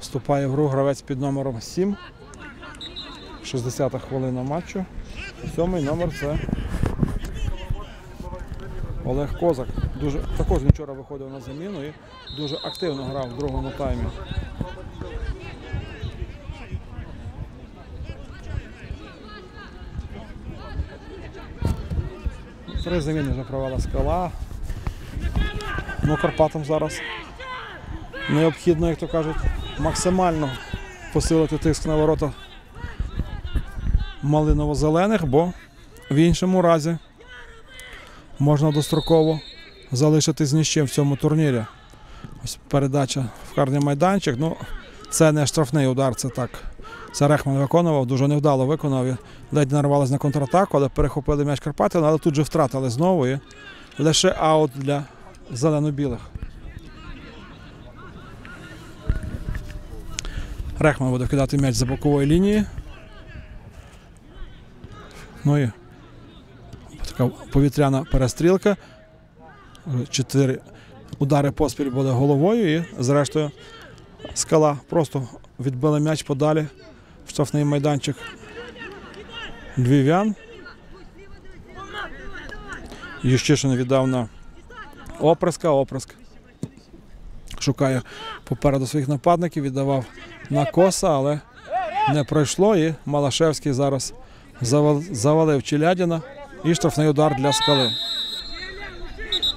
Вступає в гру гравець під номером 7. 60-та хвилина матчу. Сьомий номер це Олег Козак. Дуже, також вчора виходив на заміну і дуже активно грав в другому таймі. Три заміни вже провела скала. Ну, Карпатам зараз необхідно, як то кажуть, максимально посилити тиск на ворота малиново-зелених, бо в іншому разі можна достроково залишитись з чим в цьому турнірі. Ось передача в карний майданчик. Ну, це не штрафний удар, це так. Це Рехман виконував, дуже невдало виконав. Ледь нарвалися на контратаку, але перехопили м'яч Карпати, але тут же втратили знову. І лише аут для зелено-білих. Рехман буде кидати м'яч за бокової лінії. Ну і така повітряна перестрілка. Чотири удари поспіль були головою і зрештою скала просто відбила м'яч подалі штрафний майданчик львів'ян. Ющишин віддав на оприска, оприск. Шукає попереду своїх нападників, віддавав на коса, але не пройшло. І Малашевський зараз завал- завалив Челядіна і штрафний удар для скали.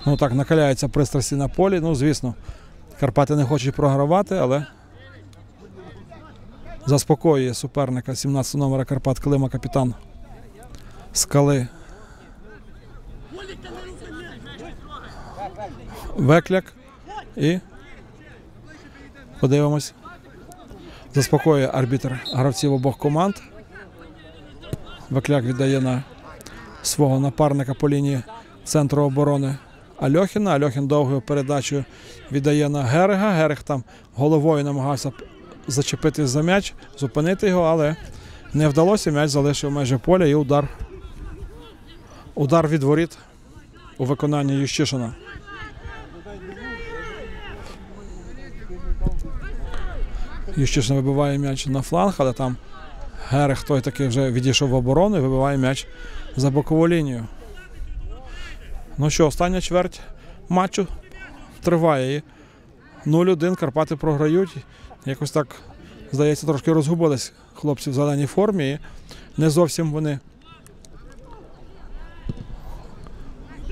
Ну так, накаляються пристрасті на полі. Ну, звісно, Карпати не хочуть програвати, але заспокоює суперника 17 номера Карпат Клима, капітан скали. Векляк. І подивимось. Заспокоює арбітр гравців обох команд. Векляк віддає на свого напарника по лінії центру оборони Альохіна. Альохін довгою передачею віддає на Герега. Герег там головою намагався зачепити за м'яч, зупинити його, але не вдалося. М'яч залишив майже поля і удар. Удар від воріт у виконанні Ющишина. Ющишин вибиває м'яч на фланг, але там Герег той таки вже відійшов в оборону і вибиває м'яч за бокову лінію. Ну що, остання чверть матчу триває. 0-1 Карпати програють. Якось так, здається, трошки розгубились хлопці в зеленій формі. І не зовсім вони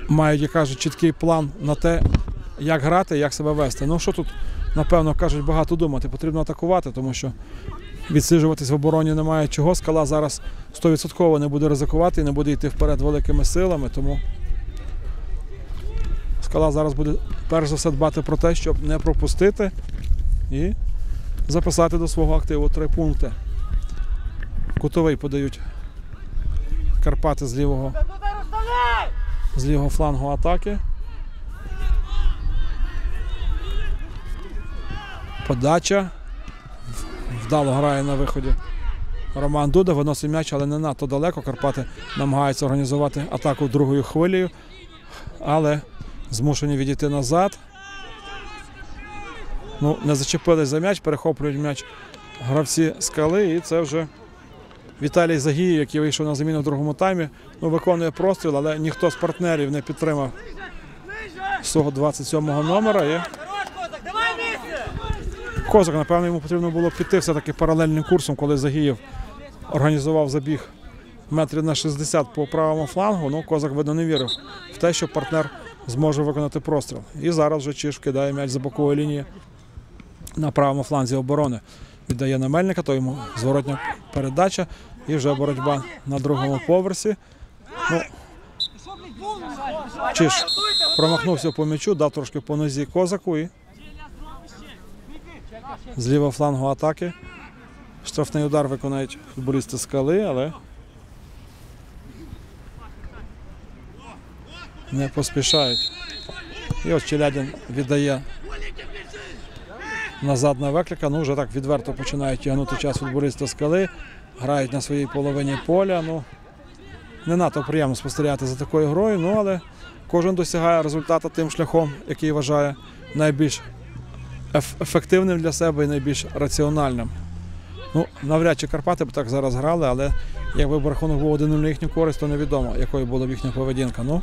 мають, як кажуть, чіткий план на те, як грати, як себе вести. Ну що тут, напевно, кажуть, багато думати. Потрібно атакувати, тому що відсиджуватись в обороні немає чого. Скала зараз 100% не буде ризикувати і не буде йти вперед великими силами. Тому скала зараз буде перш за все дбати про те, щоб не пропустити і записати до свого активу три пункти. Кутовий подають Карпати з лівого, з лівого флангу атаки. Подача. Вдало грає на виході. Роман Дуда виносить м'яч, але не надто далеко. Карпати намагаються організувати атаку другою хвилею, але змушені відійти назад. Ну, не зачепились за м'яч, перехоплюють м'яч гравці скали, і це вже Віталій Загіїв, який вийшов на заміну в другому таймі. Ну, виконує простріл, але ніхто з партнерів не підтримав свого 27-го номера. І Козак, напевно, йому потрібно було піти все-таки паралельним курсом, коли Загіїв організував забіг метрів на 60 по правому флангу. Ну, Козак, видно, не вірив в те, що партнер зможе виконати простріл. І зараз вже Чиш кидає м'яч за бокової лінії на правому фланзі оборони. Віддає на Мельника, то йому зворотня передача і вже боротьба на другому поверсі. Ну, Чиш промахнувся по м'ячу, дав трошки по нозі козаку і з лівого флангу атаки. Штрафний удар виконають футболісти скали, але не поспішають. І ось Челядін віддає назад на виклика. Ну, вже так відверто починають тягнути час футболісти скали. Грають на своїй половині поля. Ну, не надто приємно спостерігати за такою грою, ну але кожен досягає результату тим шляхом, який вважає найбільш ефективним для себе і найбільш раціональним. Ну, навряд чи Карпати б так зараз грали, але якби рахунок був один на їхню користь, то невідомо, якою була б їхня поведінка. Ну,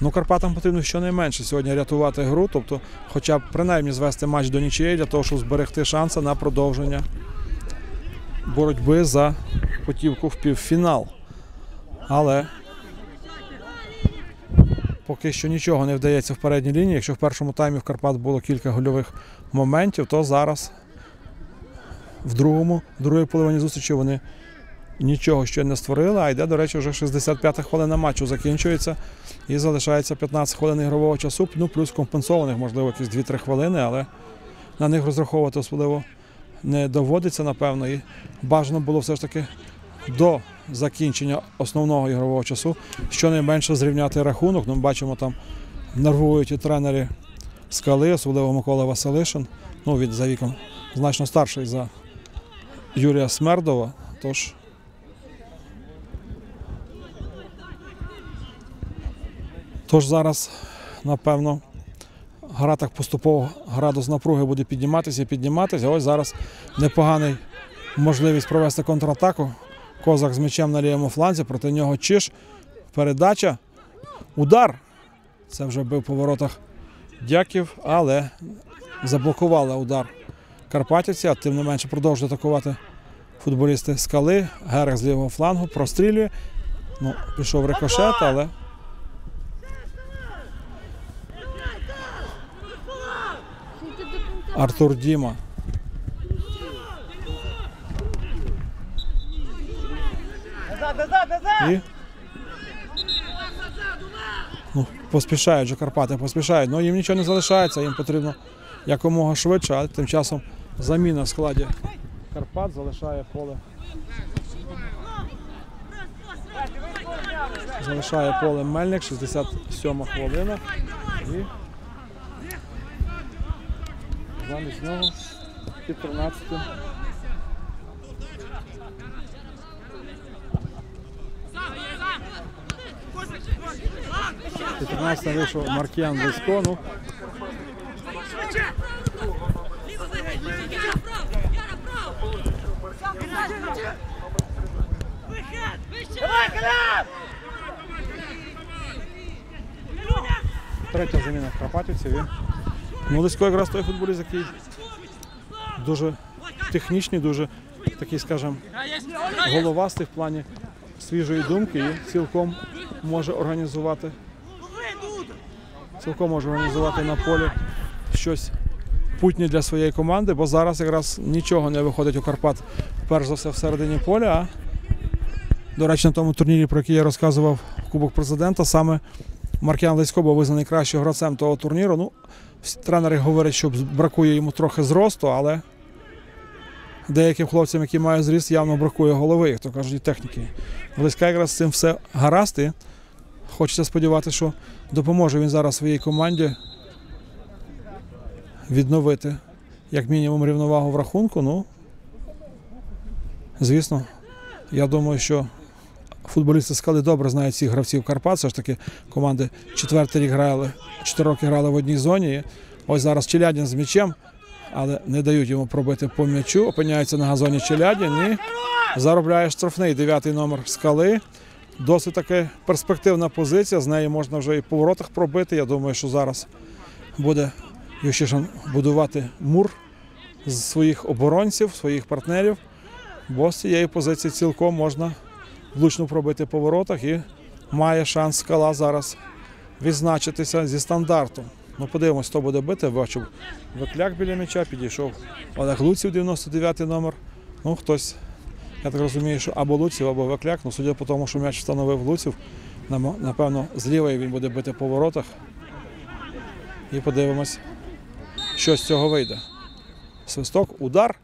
ну Карпатам потрібно щонайменше сьогодні рятувати гру, тобто, хоча б принаймні звести матч до нічиєї для того, щоб зберегти шанси на продовження боротьби за путівку в півфінал. Але поки що нічого не вдається в передній лінії. Якщо в першому таймі в Карпат було кілька гольових моментів, то зараз в другому, в другій половині зустрічі вони нічого ще не створили. А йде, до речі, вже 65-та хвилина матчу закінчується і залишається 15 хвилин ігрового часу, ну плюс компенсованих, можливо, якісь 2-3 хвилини, але на них розраховувати особливо не доводиться, напевно. І бажано було все ж таки до закінчення основного ігрового часу щонайменше зрівняти рахунок. Ну, ми бачимо, там нервують і тренери скали, особливо Микола Василишин. Ну, він за віком значно старший за Юрія Смердова. Тож Тож зараз, напевно, гра так поступово, градус напруги буде підніматися і підніматися. Ось зараз непоганий можливість провести контратаку. Козак з м'ячем на лівому фланзі, проти нього Чиш. Передача. Удар. Це вже бив по воротах Дяків, але заблокували удар Карпатівці, а тим не менше продовжують атакувати футболісти скали. Герех з лівого флангу прострілює. Ну, пішов рикошет, але Артур Діма. Назад, назад, назад! І ну, поспішають же Карпати, поспішають. Ну їм нічого не залишається, їм потрібно якомога швидше, а тим часом заміна в складі Карпат залишає поле. Залишає поле Мельник, 67 хвилина. І під 13 під 13 вийшов Маркіян Близько. Ну, Третя заміна в Карпатівці. Він. Ну, Лисько якраз той футболіст, який дуже технічний, дуже такий, скажімо, головастий в плані свіжої думки і цілком може організувати. Цілком може організувати на полі щось путнє для своєї команди, бо зараз якраз нічого не виходить у Карпат, перш за все, всередині поля. А, до речі, на тому турнірі, про який я розказував Кубок президента, саме Маркіан Лесько був визнаний кращим гравцем того турніру. Ну, тренери говорять, що бракує йому трохи зросту, але деяким хлопцям, які мають зріст, явно бракує голови, як то кажуть, і техніки. Близька якраз з цим все гаразд. І хочеться сподіватися, що допоможе він зараз своїй команді відновити як мінімум рівновагу в рахунку. Ну, звісно, я думаю, що футболісти скали добре знають всіх гравців Карпат. Все ж таки команди четвертий рік грали, чотири роки грали в одній зоні. Ось зараз Челядін з м'ячем, але не дають йому пробити по м'ячу. Опиняється на газоні Челядін і заробляє штрафний дев'ятий номер скали. Досить таки перспективна позиція. З неї можна вже і по воротах пробити. Я думаю, що зараз буде Ющишин будувати мур з своїх оборонців, своїх партнерів. Бо з цієї позиції цілком можна влучно пробити по воротах і має шанс скала зараз відзначитися зі стандарту. Ну, подивимось, хто буде бити. Бачив Векляк біля м'яча, підійшов Олег Луців, 99 номер. Ну, хтось, я так розумію, що або Луців, або Векляк. Ну, судя по тому, що м'яч встановив Луців, напевно, з він буде бити по воротах. І подивимось, що з цього вийде. Свисток, удар.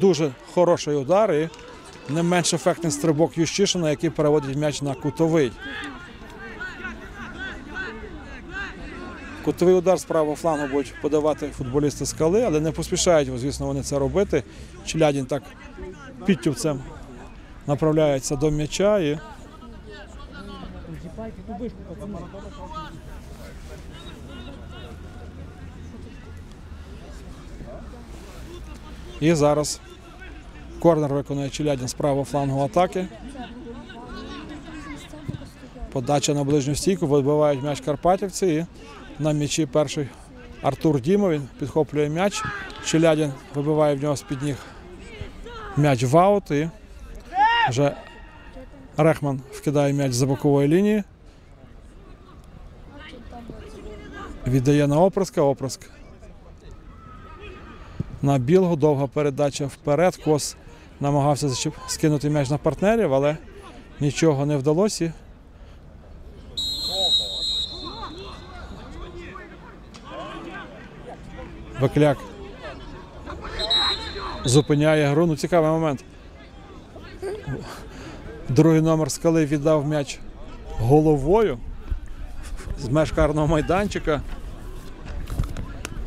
Дуже хороший удар і не менш ефектний стрибок Ющишина, який переводить м'яч на кутовий. Кутовий удар з правого флангу будуть подавати футболісти скали, але не поспішають, звісно, вони це робити. Челядін так підтюбцем направляється до м'яча і І зараз корнер виконує Челядін з правого флангу атаки. Подача на ближню стійку, вибивають м'яч Карпатівці. І на м'ячі перший Артур Дімо. Він підхоплює м'яч. Челядін вибиває в нього з-під ніг м'яч в аут. І вже Рехман вкидає м'яч за бокової лінії. Віддає на опрыска, опрыск. На білгу довга передача вперед. Кос намагався скинути м'яч на партнерів, але нічого не вдалося. Бекляк зупиняє гру. Ну, цікавий момент. Другий номер скали віддав м'яч головою з меж карного майданчика.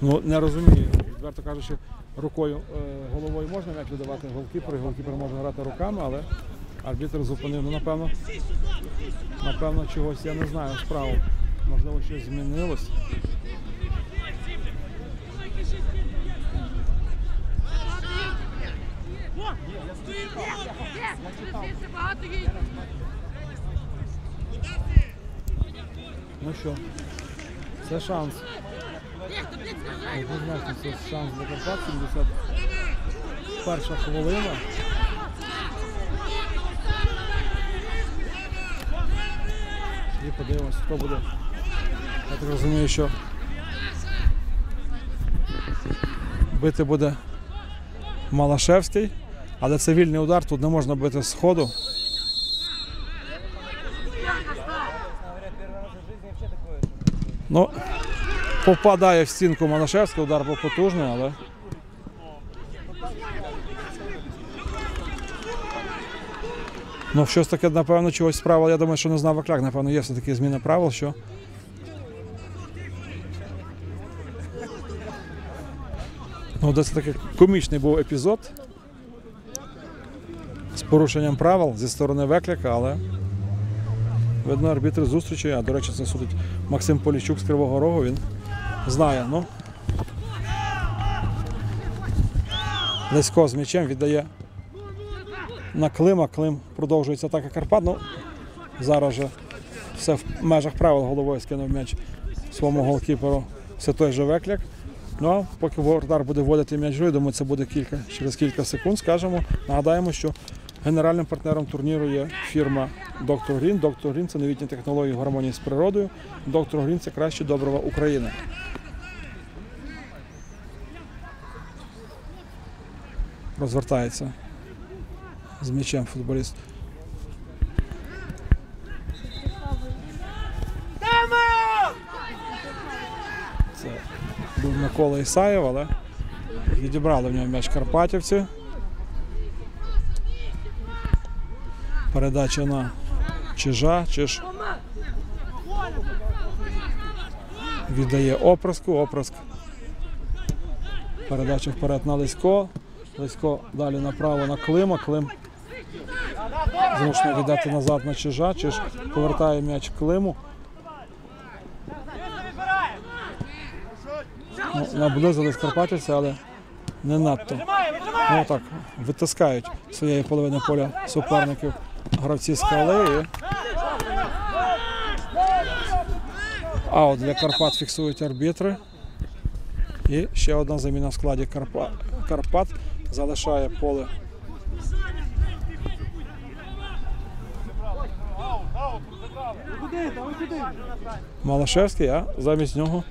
Ну, не розумію. Відверто кажучи, рукою е, головою можна м'яч видавати голкіпер, голкіпер може грати руками, але арбітр зупинив. Ну, напевно, напевно, чогось я не знаю справу. Можливо, щось змінилось. Ну що, це шанс. Однозначно, шанс для Карпат. 71 хвилина. І подивимось, хто буде. Я так розумію, що бити буде Малашевський, але це вільний удар, тут не можна бити з ходу. Ну, попадає в стінку Малашевський, удар був потужний, але. Ну, щось таке, напевно, чогось з правил. Я думаю, що не знав Вакляк, напевно, є все-таки зміна правил, що. Ну, десь такий комічний був епізод з порушенням правил зі сторони Векляка, але. Видно, арбітр зустрічі, а до речі, це судить Максим Поліщук з Кривого Рогу. Він знає. Ну. Лесько з м'ячем віддає на Клима. Клим продовжується атака Карпат. Ну, зараз же все в межах правил головою скинув м'яч своєму голкіперу. Все той же Векляк. Ну а поки Вордар буде вводити м'яч, я думаю, це буде кілька, через кілька секунд. Скажемо, нагадаємо, що Генеральним партнером турніру є фірма Доктор Грін. Доктор Грін це новітні технології гармонії з природою. Доктор Грін це краще добрива України. Розвертається з м'ячем футболіст. Це був Микола Ісаєв, але відібрали в нього м'яч Карпатівці. Передача на Чижа. Чиж віддає опраску. Опраск. Передача вперед на Лисько. Лисько далі направо на Клима. Клим змушений віддати назад на Чижа. Чиж повертає м'яч Климу. Ну, наблизились Карпатівці, але не надто. Ну так, витискають своєї половини поля суперників гравці скали. І... Аут для Карпат фіксують арбітри. І ще одна заміна в складі Карпат. Карпат залишає поле. Малашевський, а замість нього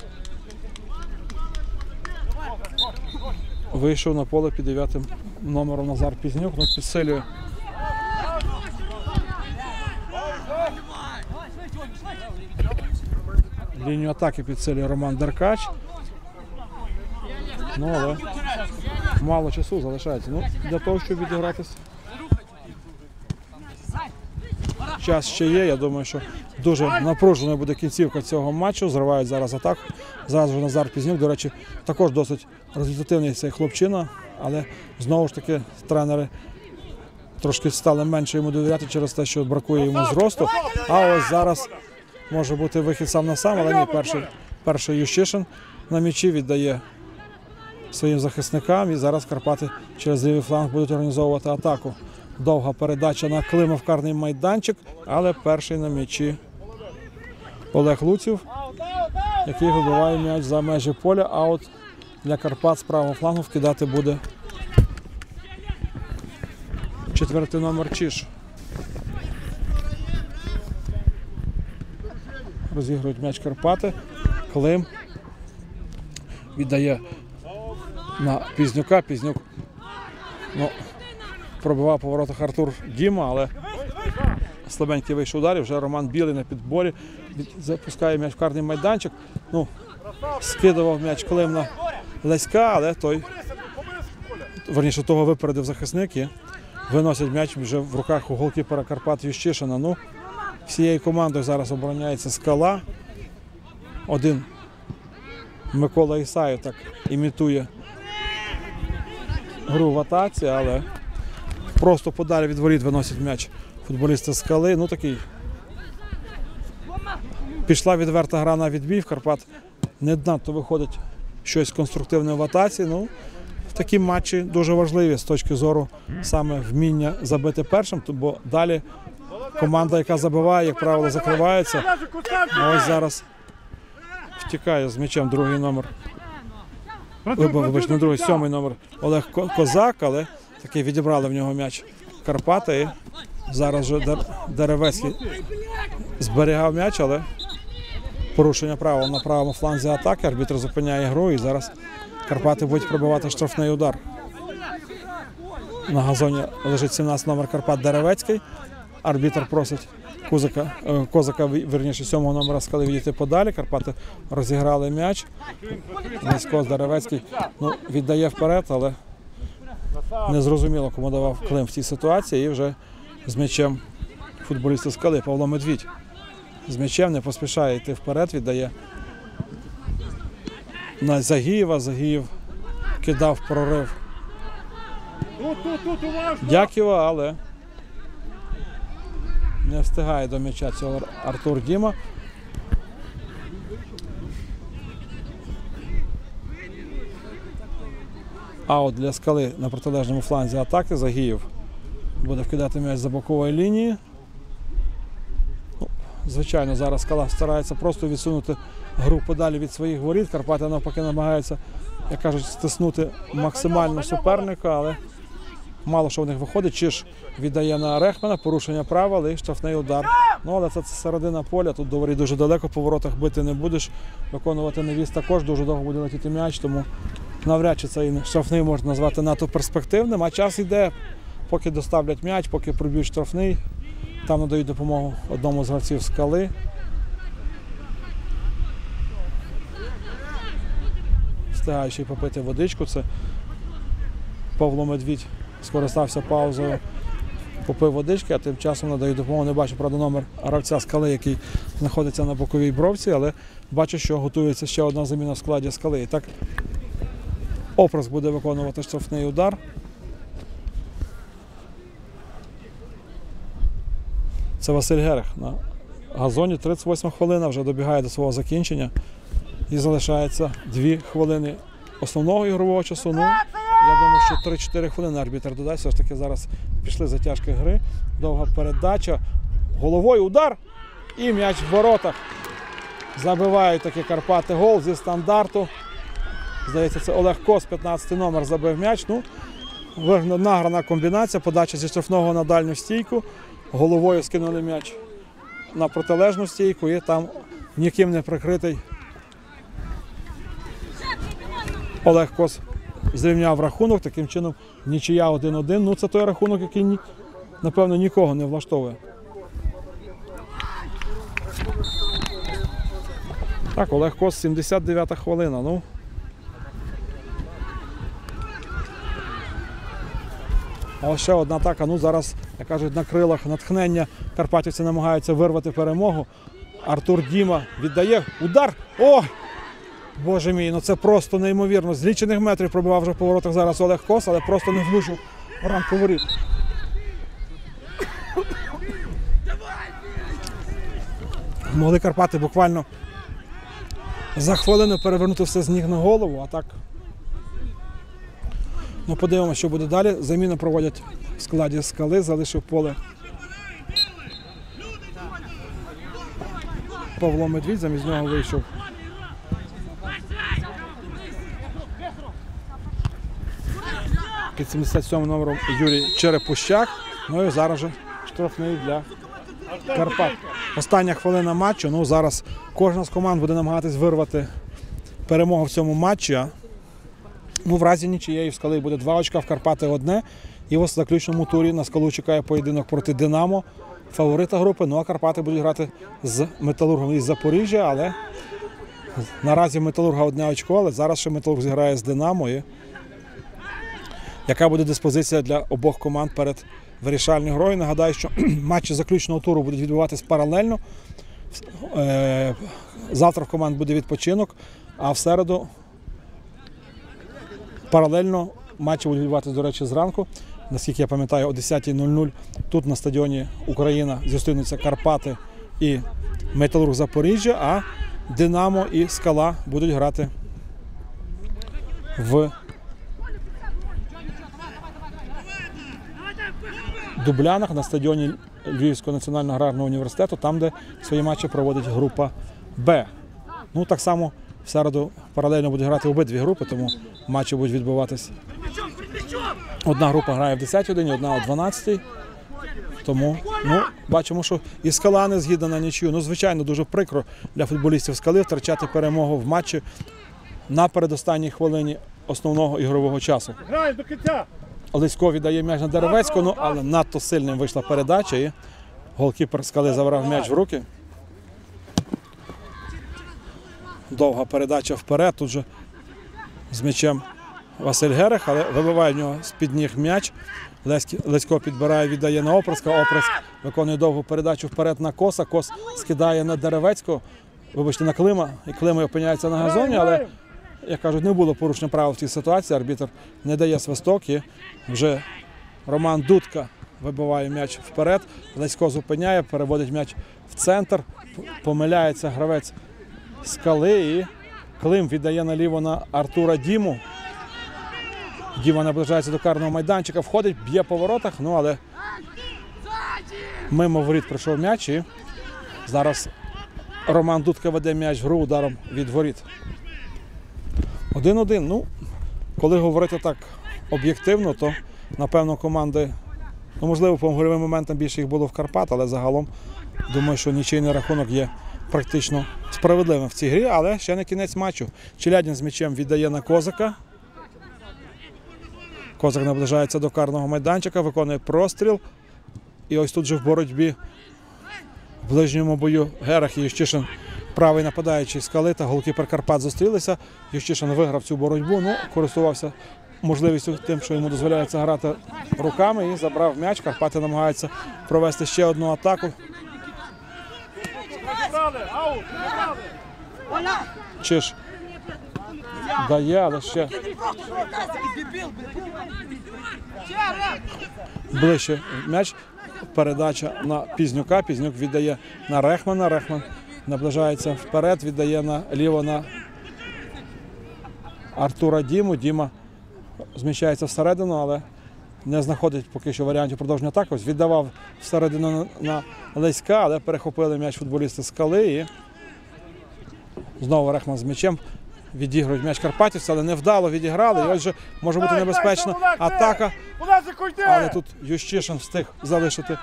вийшов на поле під дев'ятим номером Назар Пізнюк. Ну, підсилює лінію атаки підсилює Роман Деркач. Ну, але мало часу залишається. Ну, для того, щоб відігратися. Час ще є. Я думаю, що дуже напруженою буде кінцівка цього матчу. Зривають зараз атаку. Зараз вже Назар Пізнюк. До речі, також досить результативний цей хлопчина, але знову ж таки тренери трошки стали менше йому довіряти через те, що бракує йому зросту. А ось зараз може бути вихід сам на сам, але ні, перший, перший Ющишин на м'ячі віддає своїм захисникам. І зараз Карпати через лівий фланг будуть організовувати атаку. Довга передача на Клима в карний майданчик, але перший на м'ячі Олег Луців, який вибиває м'яч за межі поля. А от для Карпат з правого флангу вкидати буде четвертий номер Чіш. Розігрують м'яч Карпати. Клим віддає на Пізнюка. Пізнюк ну, пробивав по воротах Артур Діма, але слабенький вийшов удар. і Вже Роман Білий на підборі запускає м'яч в карний майданчик. Ну, скидував м'яч Клим на Леська, але той, верніше, того випередив захисник і виносять м'яч вже в руках у голкіпера Карпат Ющишина. Ну, всією командою зараз обороняється скала. Один Микола Ісаєв так імітує гру в атаці, але просто подалі від воріт виносять м'яч футболісти скали. Ну такий. Пішла відверта гра на відбій. Карпат не надто виходить щось конструктивне в атаці. Ну, такі матчі дуже важливі з точки зору саме вміння забити першим, бо далі команда, яка забиває, як правило, закривається. Ось зараз втікає з м'ячем другий номер. Вибач, не другий, сьомий номер Олег Козак, але таки відібрали в нього м'яч Карпати. І зараз же Деревецький зберігав м'яч, але порушення правил на правому фланзі атаки. Арбітр зупиняє гру і зараз Карпати будуть пробивати штрафний удар. На газоні лежить 17 номер Карпат Деревецький. Арбітр просить Кузика, е, Козака, верніше, сьомого номера скали відійти подалі. Карпати розіграли м'яч. Низько Деревецький ну, віддає вперед, але не зрозуміло, кому давав Клим в цій ситуації. І вже з м'ячем футболісти скали Павло Медвідь. З м'ячем не поспішає йти вперед, віддає на Загієва. Загіїв кидав прорив. Дяківа, але не встигає до м'яча цього Артур Діма. Аут для скали на протилежному фланзі атаки. Загіїв буде вкидати м'яч за бокової лінії. Ну, звичайно, зараз скала старається просто відсунути гру подалі від своїх воріт. Карпати навпаки намагаються, як кажуть, стиснути максимально суперника, але мало що в них виходить. Чи ж віддає на Рехмана, порушення правил і штрафний удар. Ну, але це середина поля, тут доволі дуже далеко, по воротах бити не будеш. Виконувати невіст також дуже довго буде летіти м'яч, тому навряд чи цей штрафний можна назвати надто перспективним. А час йде, поки доставлять м'яч, поки проб'ють штрафний. Там надають допомогу одному з гравців скали. Й попити водичку. Це Павло Медвідь скористався паузою, попив водички, а тим часом надаю допомогу. Не бачу, правда, номер гравця скали, який знаходиться на боковій бровці, але бачу, що готується ще одна заміна в складі скали. І так Опрос буде виконувати штрафний удар. Це Василь Герех на газоні. 38 хвилина вже добігає до свого закінчення. І залишається 2 хвилини основного ігрового часу. Ну, я думаю, що 3-4 хвилини арбітр додасть. Все ж таки зараз пішли затяжки гри. Довга передача. Головою удар. І м'яч в воротах. Забивають такі Карпати гол зі стандарту. Здається, це Олег Кос, 15 номер, забив м'яч. Ну, награна комбінація, подача зі штрафного на дальню стійку. Головою скинули м'яч на протилежну стійку і там ніким не прикритий Олег Кос зрівняв рахунок. Таким чином нічия 1-1. Ну, це той рахунок, який напевно нікого не влаштовує. Так, Олег Кос, 79-та хвилина. Ну. А ще одна атака. Ну зараз, як кажуть, на крилах натхнення Карпатівці намагаються вирвати перемогу. Артур Діма віддає удар. О! Боже мій, ну це просто неймовірно. З лічених метрів пробивав вже в поворотах зараз Олег Кос, але просто не влучив рамку воріт. Могли Карпати буквально за хвилину перевернути все з ніг на голову, а так. Ну, подивимося, що буде далі. Заміну проводять в складі скали, залишив поле. Павло Медвідь, замість нього вийшов під 77 номером Юрій Черепущак. Ну і зараз же штрафний для Карпат. Остання хвилина матчу. Ну зараз кожна з команд буде намагатись вирвати перемога в цьому матчі. Ну, в разі нічиєї в скали буде два очка, в Карпати одне. І в заключному турі на скалу чекає поєдинок проти Динамо, фаворита групи. Ну а Карпати будуть грати з металургом із Запоріжжя, але наразі металурга одне очко, але зараз ще металург зіграє з Динамо. І яка буде диспозиція для обох команд перед вирішальною грою? Нагадаю, що матчі заключного туру будуть відбуватись паралельно. Е, Завтра в команд буде відпочинок, а в середу паралельно матчі будуть відбуватися, до речі, зранку. Наскільки я пам'ятаю, о 10.00 тут на стадіоні Україна зустрінуться Карпати і Металург Запоріжжя, а Динамо і Скала будуть грати в Дублянах на стадіоні Львівського національного аграрного університету, там, де свої матчі проводить група Б. Ну так само в середу паралельно будуть грати обидві групи, тому матчі будуть відбуватись. Одна група грає в 10 годині, одна о 12. Тому ну, бачимо, що і скала не згідна на нічию. Ну, звичайно, дуже прикро для футболістів скали втрачати перемогу в матчі на передостанній хвилині основного ігрового часу. Граємо до кінця. Лисько віддає м'яч на Деревецьку, ну але надто сильним вийшла передача і голкіпер скали забрав м'яч в руки. Довга передача вперед. Тут же з м'ячем Василь Герех, але вибиває в нього з-під ніг м'яч. Лесько- підбирає, віддає на Оприска. Оприск виконує довгу передачу вперед на коса. Кос скидає на Деревецьку. Вибачте, на Клима. І Клима опиняється на газоні, але як кажуть, не було порушення правил в цій ситуації. Арбітр не дає свисток і вже Роман Дудка вибиває м'яч вперед. Лесько зупиняє, переводить м'яч в центр. Помиляється гравець скали і Клим віддає наліво на Артура Діму. Діма наближається до карного майданчика, входить, б'є по воротах, ну але мимо воріт пройшов м'яч і зараз Роман Дудка веде м'яч гру ударом від воріт. 1-1. Ну, коли говорити так об'єктивно, то напевно команди, ну можливо, по гольовим моментам більше їх було в Карпат, але загалом думаю, що нічийний рахунок є практично справедливим в цій грі, але ще не кінець матчу. Челядін з м'ячем віддає на козака. Козак наближається до карного майданчика, виконує простріл. І ось тут же в боротьбі в ближньому бою Герах і Ющишин правий нападаючий скали та голкіпер Карпат зустрілися. Ющишин виграв цю боротьбу, ну, користувався можливістю тим, що йому дозволяється грати руками і забрав м'яч. Карпати намагаються провести ще одну атаку. Чиж дає, але ще ближче м'яч. Передача на Пізнюка. Пізнюк віддає на Рехмана. Рехман наближається вперед, віддає на ліво на Артура Діму. Діма зміщається всередину, але не знаходить поки що варіантів продовження атаки. Ось Віддавав всередину на, Леська, але перехопили м'яч футболісти скали і знову Рехман з м'ячем. Відігрують м'яч Карпатівця, але невдало відіграли. І ось же може бути небезпечна атака. Але тут Ющишин встиг залишити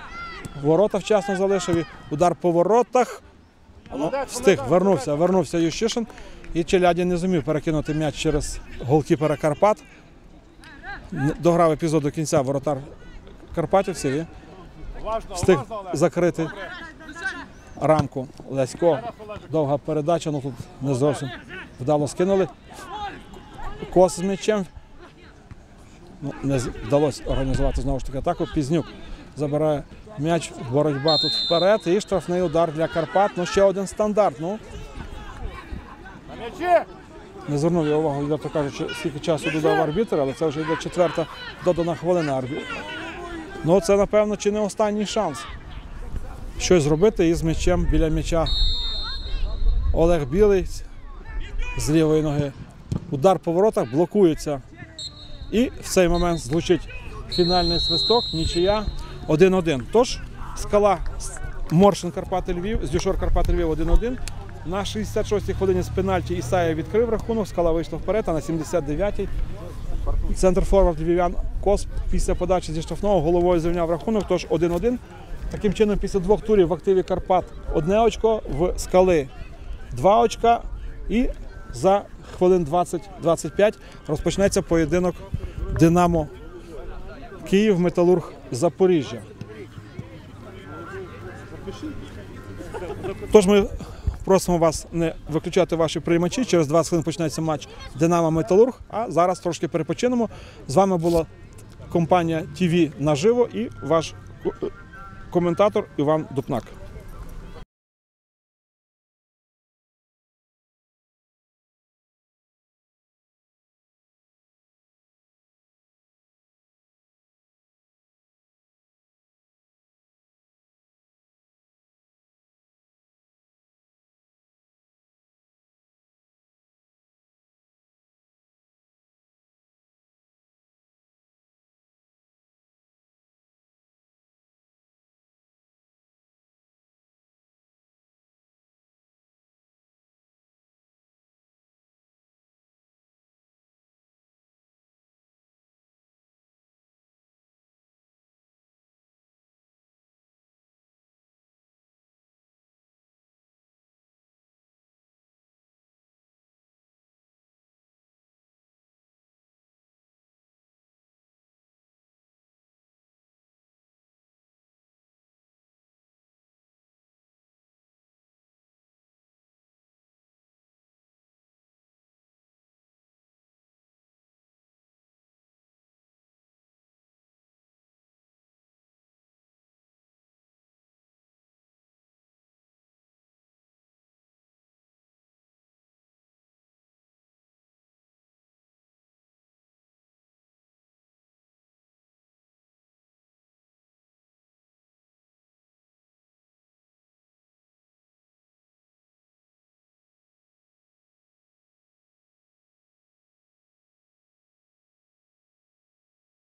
ворота, вчасно залишив. і Удар по воротах. Ну, встиг, вернувся, вернувся Ющишин. І Челядін не зумів перекинути м'яч через голкіпера Карпат. Дограв епізод до кінця воротар Карпатівців і встиг закрити рамку Лесько. Довга передача, ну тут не зовсім вдало скинули. Кос з м'ячем. Ну, не вдалося організувати знову ж таки атаку. Пізнюк забирає м'яч, боротьба тут вперед. І штрафний удар для Карпат. Ну, ще один стандарт. Ну, На м'ячі! не звернув я увагу, відверто кажучи, скільки часу додав арбітр, але це вже йде четверта додана хвилина арбітр. Ну, це, напевно, чи не останній шанс. Щось зробити із м'ячем біля м'яча. Олег Білий з лівої ноги. Удар по воротах блокується. І в цей момент звучить фінальний свисток, нічия 1-1. Тож, скала Моршин Карпати Львів, з Дюшор Карпати Львів 1-1. На 66-й хвилині з пенальті Ісая відкрив рахунок, скала вийшла вперед, а на 79-й центр форвард Львів'ян Кос після подачі зі штрафного головою зрівняв рахунок, тож 1-1. Таким чином, після двох турів в активі Карпат одне очко, в скали два очка. І за хвилин 20-25 розпочнеться поєдинок Динамо Київ Металург Запоріжжя. Тож ми просимо вас не виключати ваші приймачі. Через 20 хвилин почнеться матч Динамо Металург. А зараз трошки перепочинемо. З вами була компанія ТВ наживо і ваш коментатор Іван Дупнак.